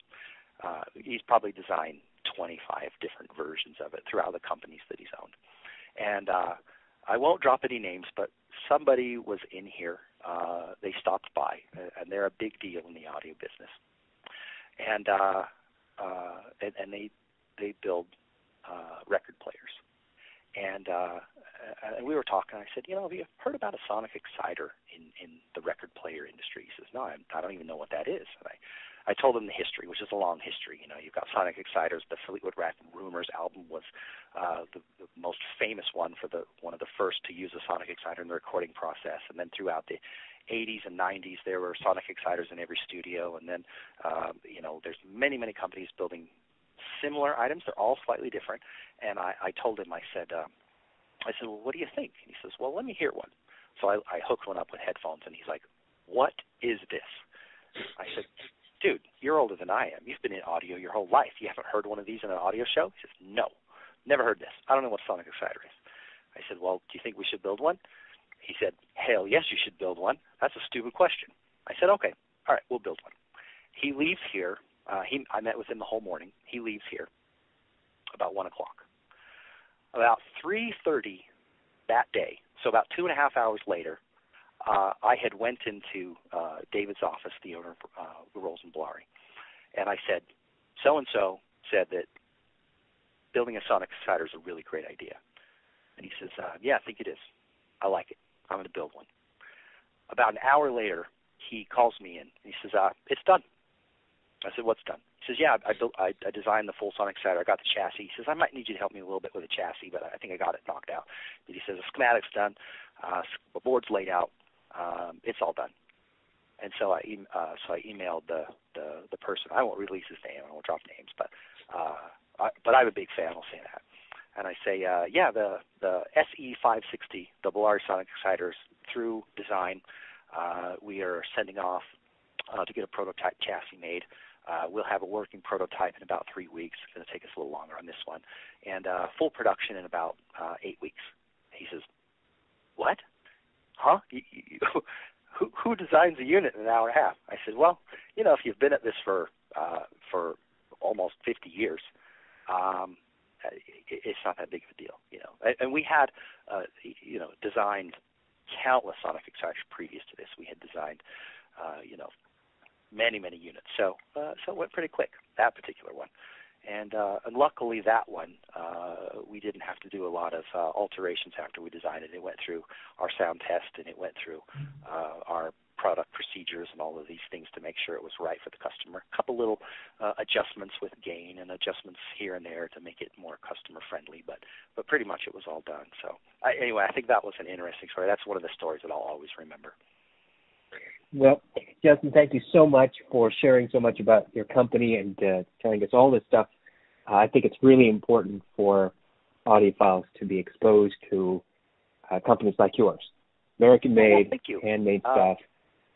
Uh, he's probably designed 25 different versions of it throughout the companies that he's owned. And uh, I won't drop any names, but somebody was in here. Uh, they stopped by, and they're a big deal in the audio business. And uh, uh, and, and they they build uh, record players. And uh, and we were talking. I said, you know, have you heard about a sonic exciter in in the record player industry? He says, no, I, don't even know what that is. And I I told him the history, which is a long history. You know, you've got Sonic Exciters. The Fleetwood Mac Rumors album was uh, the, the most famous one for the one of the first to use a Sonic Exciter in the recording process. And then throughout the 80s and 90s, there were Sonic Exciters in every studio. And then, uh, you know, there's many many companies building similar items. They're all slightly different. And I, I told him, I said, uh, I said, well, what do you think? And he says, well, let me hear one. So I, I hooked one up with headphones, and he's like, what is this? I said, dude, you're older than I am. You've been in audio your whole life. You haven't heard one of these in an audio show? He says, no, never heard this. I don't know what sonic exciter is. I said, well, do you think we should build one? He said, hell yes, you should build one. That's a stupid question. I said, okay, all right, we'll build one. He leaves here. Uh, he, I met with him the whole morning. He leaves here about one o'clock. About 3:30 that day, so about two and a half hours later, uh, I had went into uh, David's office, the owner of uh, Rolls and Bellari, and I said, so and so said that building a sonic exciter is a really great idea. And he says, uh, yeah, I think it is. I like it. I'm going to build one. About an hour later, he calls me in. And he says, uh, it's done. I said, what's done? He says, yeah, I built, I, I designed the full sonic exciter. I got the chassis. He says, I might need you to help me a little bit with the chassis, but I think I got it knocked out. But he says, the schematic's done. Uh, the board's laid out um, it's all done. And so I uh, so I emailed the, the the person. I won't release his name. I won't drop names, but uh, I, but I'm a big fan. I'll say that. And I say, uh, yeah, the the SE560, the Bellari Sonic Exciters, through design, uh, we are sending off uh, to get a prototype chassis made. Uh, we'll have a working prototype in about three weeks. It's going to take us a little longer on this one, and uh, full production in about uh, eight weeks. He says, "What? Huh? Who, who designs a unit in an hour and a half? I said, well, you know, if you've been at this for uh, for almost 50 years, um, it, it's not that big of a deal, you know. And, we had, uh, you know, designed countless Sonic exciters previous to this. We had designed, uh, you know, many many units. So uh, so it went pretty quick that particular one. And, uh, and luckily, that one uh, we didn't have to do a lot of uh, alterations after we designed it. It went through our sound test and it went through uh, our product procedures and all of these things to make sure it was right for the customer. A couple little uh, adjustments with gain and adjustments here and there to make it more customer friendly, but but pretty much it was all done. So I, anyway, I think that was an interesting story. That's one of the stories that I'll always remember. Well, Justin, thank you so much for sharing so much about your company and uh, telling us all this stuff. Uh, I think it's really important for audiophiles to be exposed to uh, companies like yours, American-made, well, handmade uh, stuff.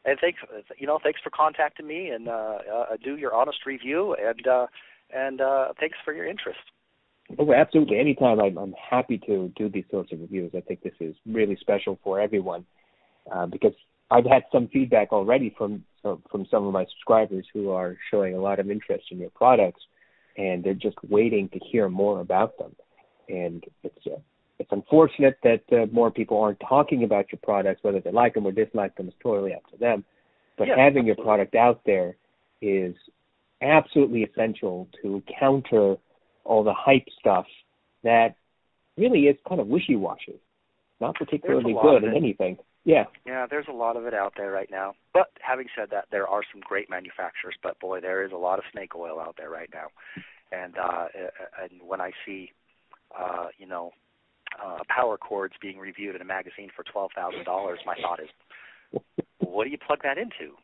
And thanks, you know, thanks for contacting me and uh, uh, do your honest review, and uh, and thanks for your interest. Oh, absolutely. Anytime, I'm, I'm happy to do these sorts of reviews. I think this is really special for everyone because I've had some feedback already from from some of my subscribers who are showing a lot of interest in your products, and they're just waiting to hear more about them. And it's uh, it's unfortunate that uh, more people aren't talking about your products, whether they like them or dislike them is totally up to them. But yeah, having absolutely. your product out there is absolutely essential to counter all the hype stuff that really is kind of wishy-washy, not particularly good at anything. Yeah. Yeah, there's a lot of it out there right now. But having said that, there are some great manufacturers, but boy, there is a lot of snake oil out there right now. And uh and when I see uh, you know, uh power cords being reviewed in a magazine for $12,000, my thought is what do you plug that into?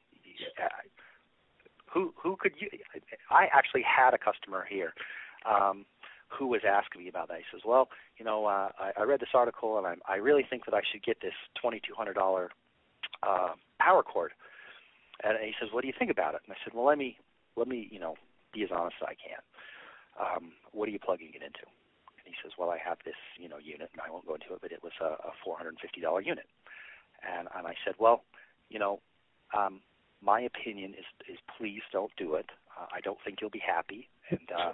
Uh, who who could you I actually had a customer here um who was asking me about that. He says, "Well, you know, uh, I, I read this article, and I, I really think that I should get this twenty-two hundred dollar uh, power cord." And he says, "What do you think about it?" And I said, "Well, let me let me you know be as honest as I can. Um, what are you plugging it into?" And he says, "Well, I have this, you know, unit, and I won't go into it, but it was a, a $450 unit." And and I said, "Well, you know, um, my opinion is is please don't do it. Uh, I don't think you'll be happy, and uh,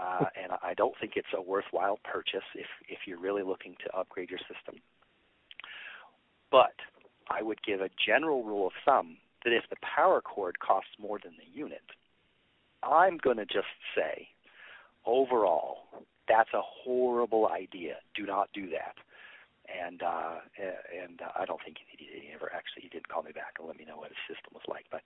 uh, and I don't think it's a worthwhile purchase if if you're really looking to upgrade your system. But I would give a general rule of thumb that if the power cord costs more than the unit, I'm going to just say, overall, that's a horrible idea. Do not do that. And uh, and uh, I don't think he, he ever actually he didn't call me back and let me know what his system was like. But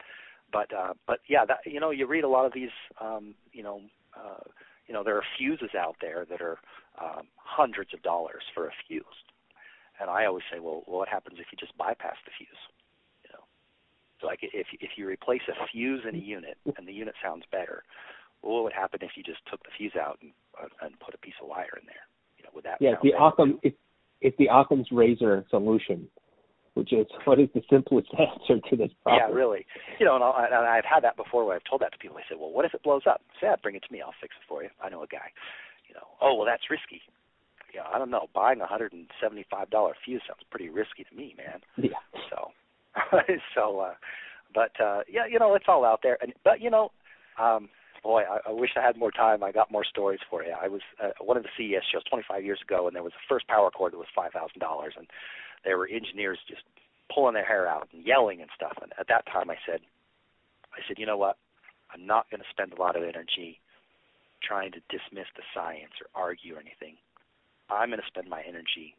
but uh, but yeah, that you know you read a lot of these um, you know uh, you know there are fuses out there that are um, hundreds of dollars for a fuse, and I always say, well, what happens if you just bypass the fuse? You know, so like if if you replace a fuse in a unit and the unit sounds better, well, what would happen if you just took the fuse out and uh, and put a piece of wire in there? You know, would that yeah, the Occam it's, it's the Occam's razor solution which is what is the simplest answer to this problem? Yeah, really. You know, and, I'll, and I've had that before where I've told that to people. They say, "Well, what if it blows up?" I say, yeah, "Bring it to me. I'll fix it for you. I know a guy." You know, oh well, that's risky. Yeah, I don't know. Buying a hundred and seventy-five dollar fuse sounds pretty risky to me, man. Yeah. So, so, uh, but uh, yeah, you know, it's all out there. And but you know, um, boy, I, I wish I had more time. I got more stories for you. I was uh, one of the CES shows 25 years ago, and there was the first power cord that was five thousand dollars, and there were engineers just pulling their hair out and yelling and stuff. And at that time, I said, I said, you know what? I'm not going to spend a lot of energy trying to dismiss the science or argue or anything. I'm going to spend my energy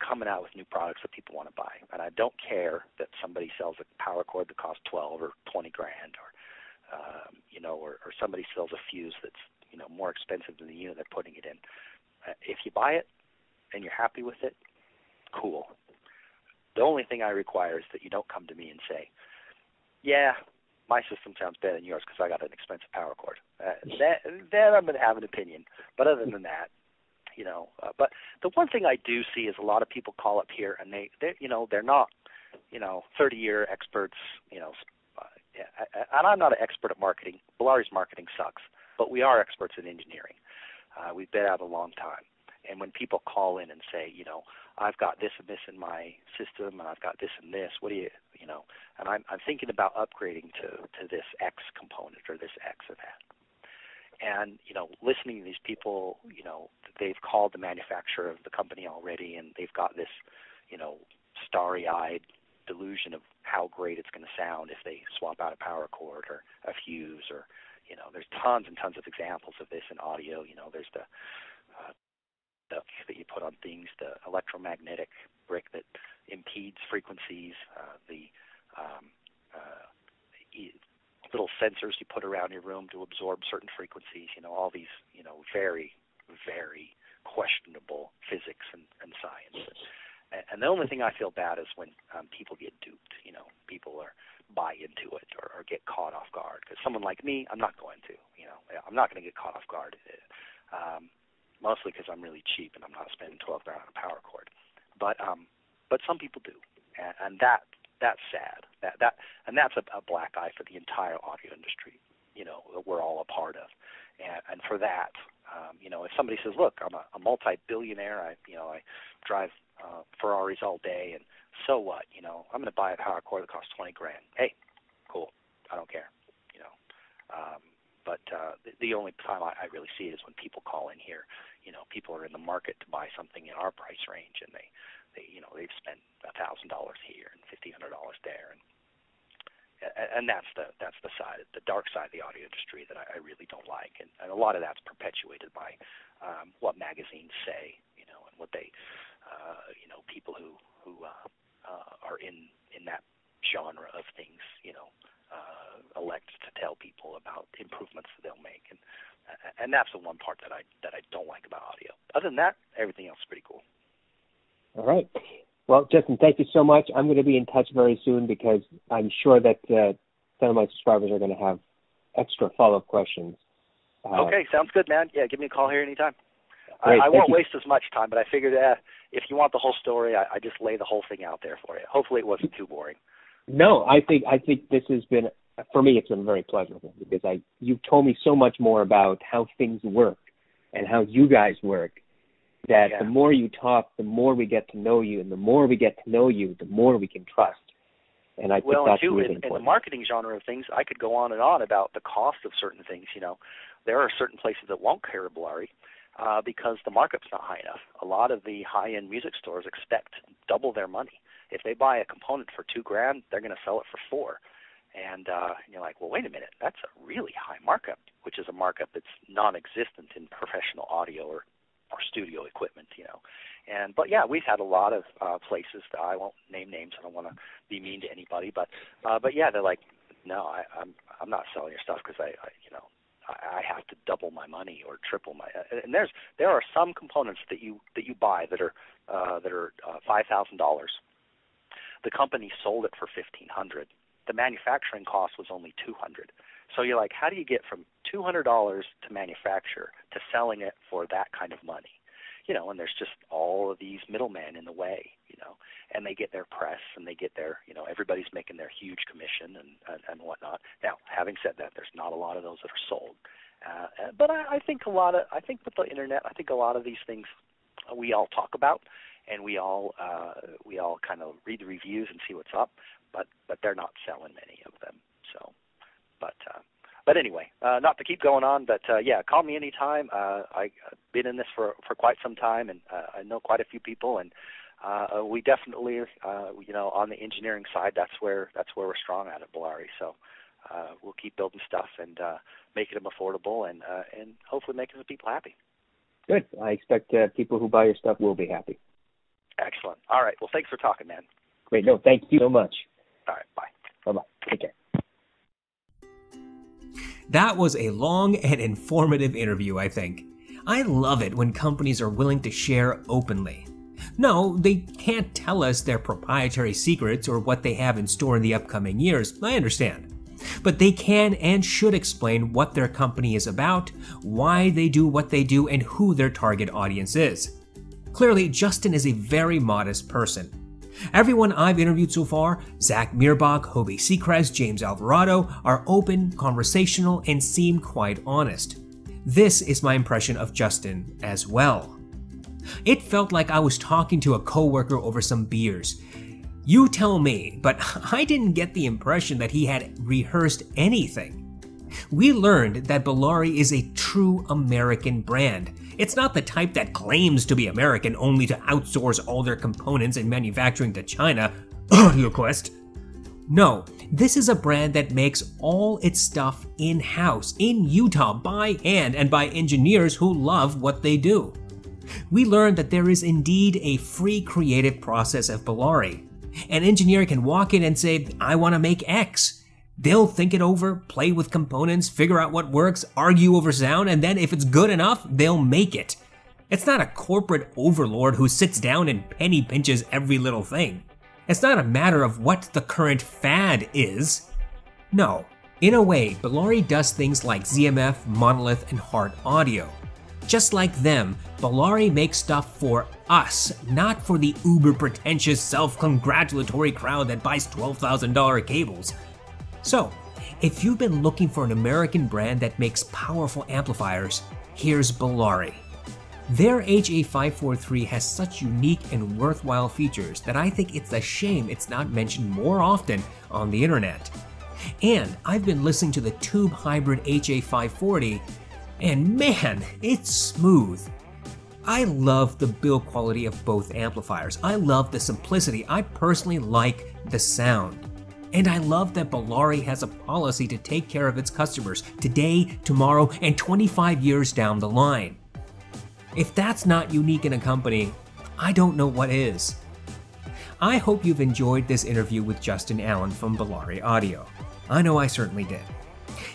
coming out with new products that people want to buy. And I don't care that somebody sells a power cord that costs 12 or 20 grand or, um, you know, or, or somebody sells a fuse that's, you know, more expensive than the unit they're putting it in. Uh, if you buy it and you're happy with it, cool. The only thing I require is that you don't come to me and say, "Yeah, my system sounds better than yours because I got an expensive power cord." Uh, that, then I'm going to have an opinion. But other than that, you know. Uh, but the one thing I do see is a lot of people call up here and they, they you know, they're not, you know, 30-year experts, you know. Uh, and I'm not an expert at marketing. Bellari's marketing sucks, but we are experts in engineering. Uh, we've been out a long time. And when people call in and say, you know, I've got this and this in my system, and I've got this and this. What do you, you know? And I'm I'm thinking about upgrading to to this X component or this X or that. And you know, listening to these people, you know, they've called the manufacturer of the company already, and they've got this, you know, starry-eyed delusion of how great it's going to sound if they swap out a power cord or a fuse or you know there's tons and tons of examples of this in audio you know there's the stuff that you put on things, the electromagnetic brick that impedes frequencies, uh, the um, uh, little sensors you put around your room to absorb certain frequencies. You know, all these, you know, very, very questionable physics and, and science. And, and the only thing I feel bad is when um, people get duped. You know, people are buy into it or, or get caught off guard. Because someone like me, I'm not going to. You know, I'm not going to get caught off guard. Um, mostly because I'm really cheap and I'm not spending 12 grand on a power cord. But um, but some people do, and, and that that's sad. That that and that's a, a black eye for the entire audio industry. You know, that we're all a part of, and and for that, um, you know, if somebody says, "Look, I'm a, a multi-billionaire. I you know I drive uh, Ferraris all day, and so what? You know, I'm going to buy a power cord that costs 20 grand. Hey, cool. I don't care. You know." Um, but uh, the, the only time I, I really see it is when people call in here. You know people are in the market to buy something in our price range and they they you know they've spent a thousand dollars here and fifteen hundred dollars there. And and that's the that's the side the dark side of the audio industry that I, I really don't like. And, and a lot of that's perpetuated by um, what magazines say you know and what they uh, you know people who who uh, uh, are in in that genre of things you know uh, elect to tell people about improvements that they'll make and and that's the one part that I that I don't like about audio. Other than that, everything else is pretty cool. All right. Well, Justin, thank you so much. I'm going to be in touch very soon because I'm sure that uh, some of my subscribers are going to have extra follow-up questions. Uh, okay, sounds good, man. Yeah, give me a call here anytime. Great, I, I won't you. waste as much time, but I figured uh, if you want the whole story, I, I just lay the whole thing out there for you. Hopefully, it wasn't too boring. No, I think I think this has been for me, it's been very pleasurable because I you've told me so much more about how things work and how you guys work that Yeah. the more you talk, the more we get to know you, and the more we get to know you, the more we can trust. And I think well, and too, really in, in the marketing genre of things, I could go on and on about the cost of certain things. You know, there are certain places that won't carry Bellari uh, because the markup's not high enough. A lot of the high-end music stores expect double their money. If they buy a component for two grand, they're going to sell it for four. And uh, you're like, well, wait a minute, that's a really high markup, which is a markup that's non-existent in professional audio or or studio equipment, you know. And but yeah, we've had a lot of uh, places that I won't name names. I don't want to be mean to anybody, but uh, but yeah, they're like, no, I, I'm I'm not selling your stuff because I, I you know I, I have to double my money or triple my. And there's there are some components that you that you buy that are uh, that are uh, five thousand dollars. The company sold it for fifteen hundred. The manufacturing cost was only two hundred. So you're like, how do you get from two hundred dollars to manufacture to selling it for that kind of money? You know, and there's just all of these middlemen in the way, you know, and they get their press and they get their, you know, everybody's making their huge commission and and, and whatnot. Now, having said that, there's not a lot of those that are sold, uh, but I, I think a lot of, I think with the internet, I think a lot of these things we all talk about, and we all uh, we all kind of read the reviews and see what's up, but but they're not selling many of them. So, but uh, but anyway, uh, not to keep going on, but uh, yeah, call me anytime. Uh, I've been in this for for quite some time, and uh, I know quite a few people, and uh, we definitely, uh, you know, on the engineering side, that's where that's where we're strong at at Bellari. So. Uh, we'll keep building stuff and uh, making them affordable and uh, and hopefully making the people happy. Good. I expect uh, people who buy your stuff will be happy. Excellent. All right. Well, thanks for talking, man. Great. No, thank you so much. All right. Bye. Bye bye. Take care. That was a long and informative interview, I think. I love it when companies are willing to share openly. No, they can't tell us their proprietary secrets or what they have in store in the upcoming years, I understand. But they can and should explain what their company is about, why they do what they do, and who their target audience is. Clearly, Justin is a very modest person. Everyone I've interviewed so far, Zach Mehrbach, Hobie Seacrest, James Alvarado, are open, conversational, and seem quite honest. This is my impression of Justin as well. It felt like I was talking to a coworker over some beers. You tell me, but I didn't get the impression that he had rehearsed anything. We learned that Bellari is a true American brand. It's not the type that claims to be American only to outsource all their components and manufacturing to China. AudioQuest. No, this is a brand that makes all its stuff in house, in Utah, by hand, and by engineers who love what they do. We learned that there is indeed a free creative process of Bellari. An engineer can walk in and say, I want to make X. They'll think it over, play with components, figure out what works, argue over sound, and then if it's good enough, they'll make it. It's not a corporate overlord who sits down and penny pinches every little thing. It's not a matter of what the current fad is. No, in a way, Bellari does things like ZMF, Monolith, and Heart Audio. Just like them, Bellari makes stuff for us, not for the uber pretentious, self congratulatory crowd that buys $12,000 cables. So, if you've been looking for an American brand that makes powerful amplifiers, here's Bellari. Their HA543 has such unique and worthwhile features that I think it's a shame it's not mentioned more often on the internet. And I've been listening to the Tube Hybrid HA540, and man, it's smooth. I love the build quality of both amplifiers. I love the simplicity. I personally like the sound. And I love that Bellari has a policy to take care of its customers today, tomorrow, and 25 years down the line. If that's not unique in a company, I don't know what is. I hope you've enjoyed this interview with Justin Allen from Bellari Audio. I know I certainly did.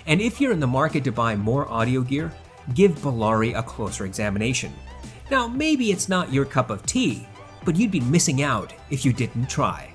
And if you're in the market to buy more audio gear, give Bellari a closer examination. Now, maybe it's not your cup of tea, but you'd be missing out if you didn't try.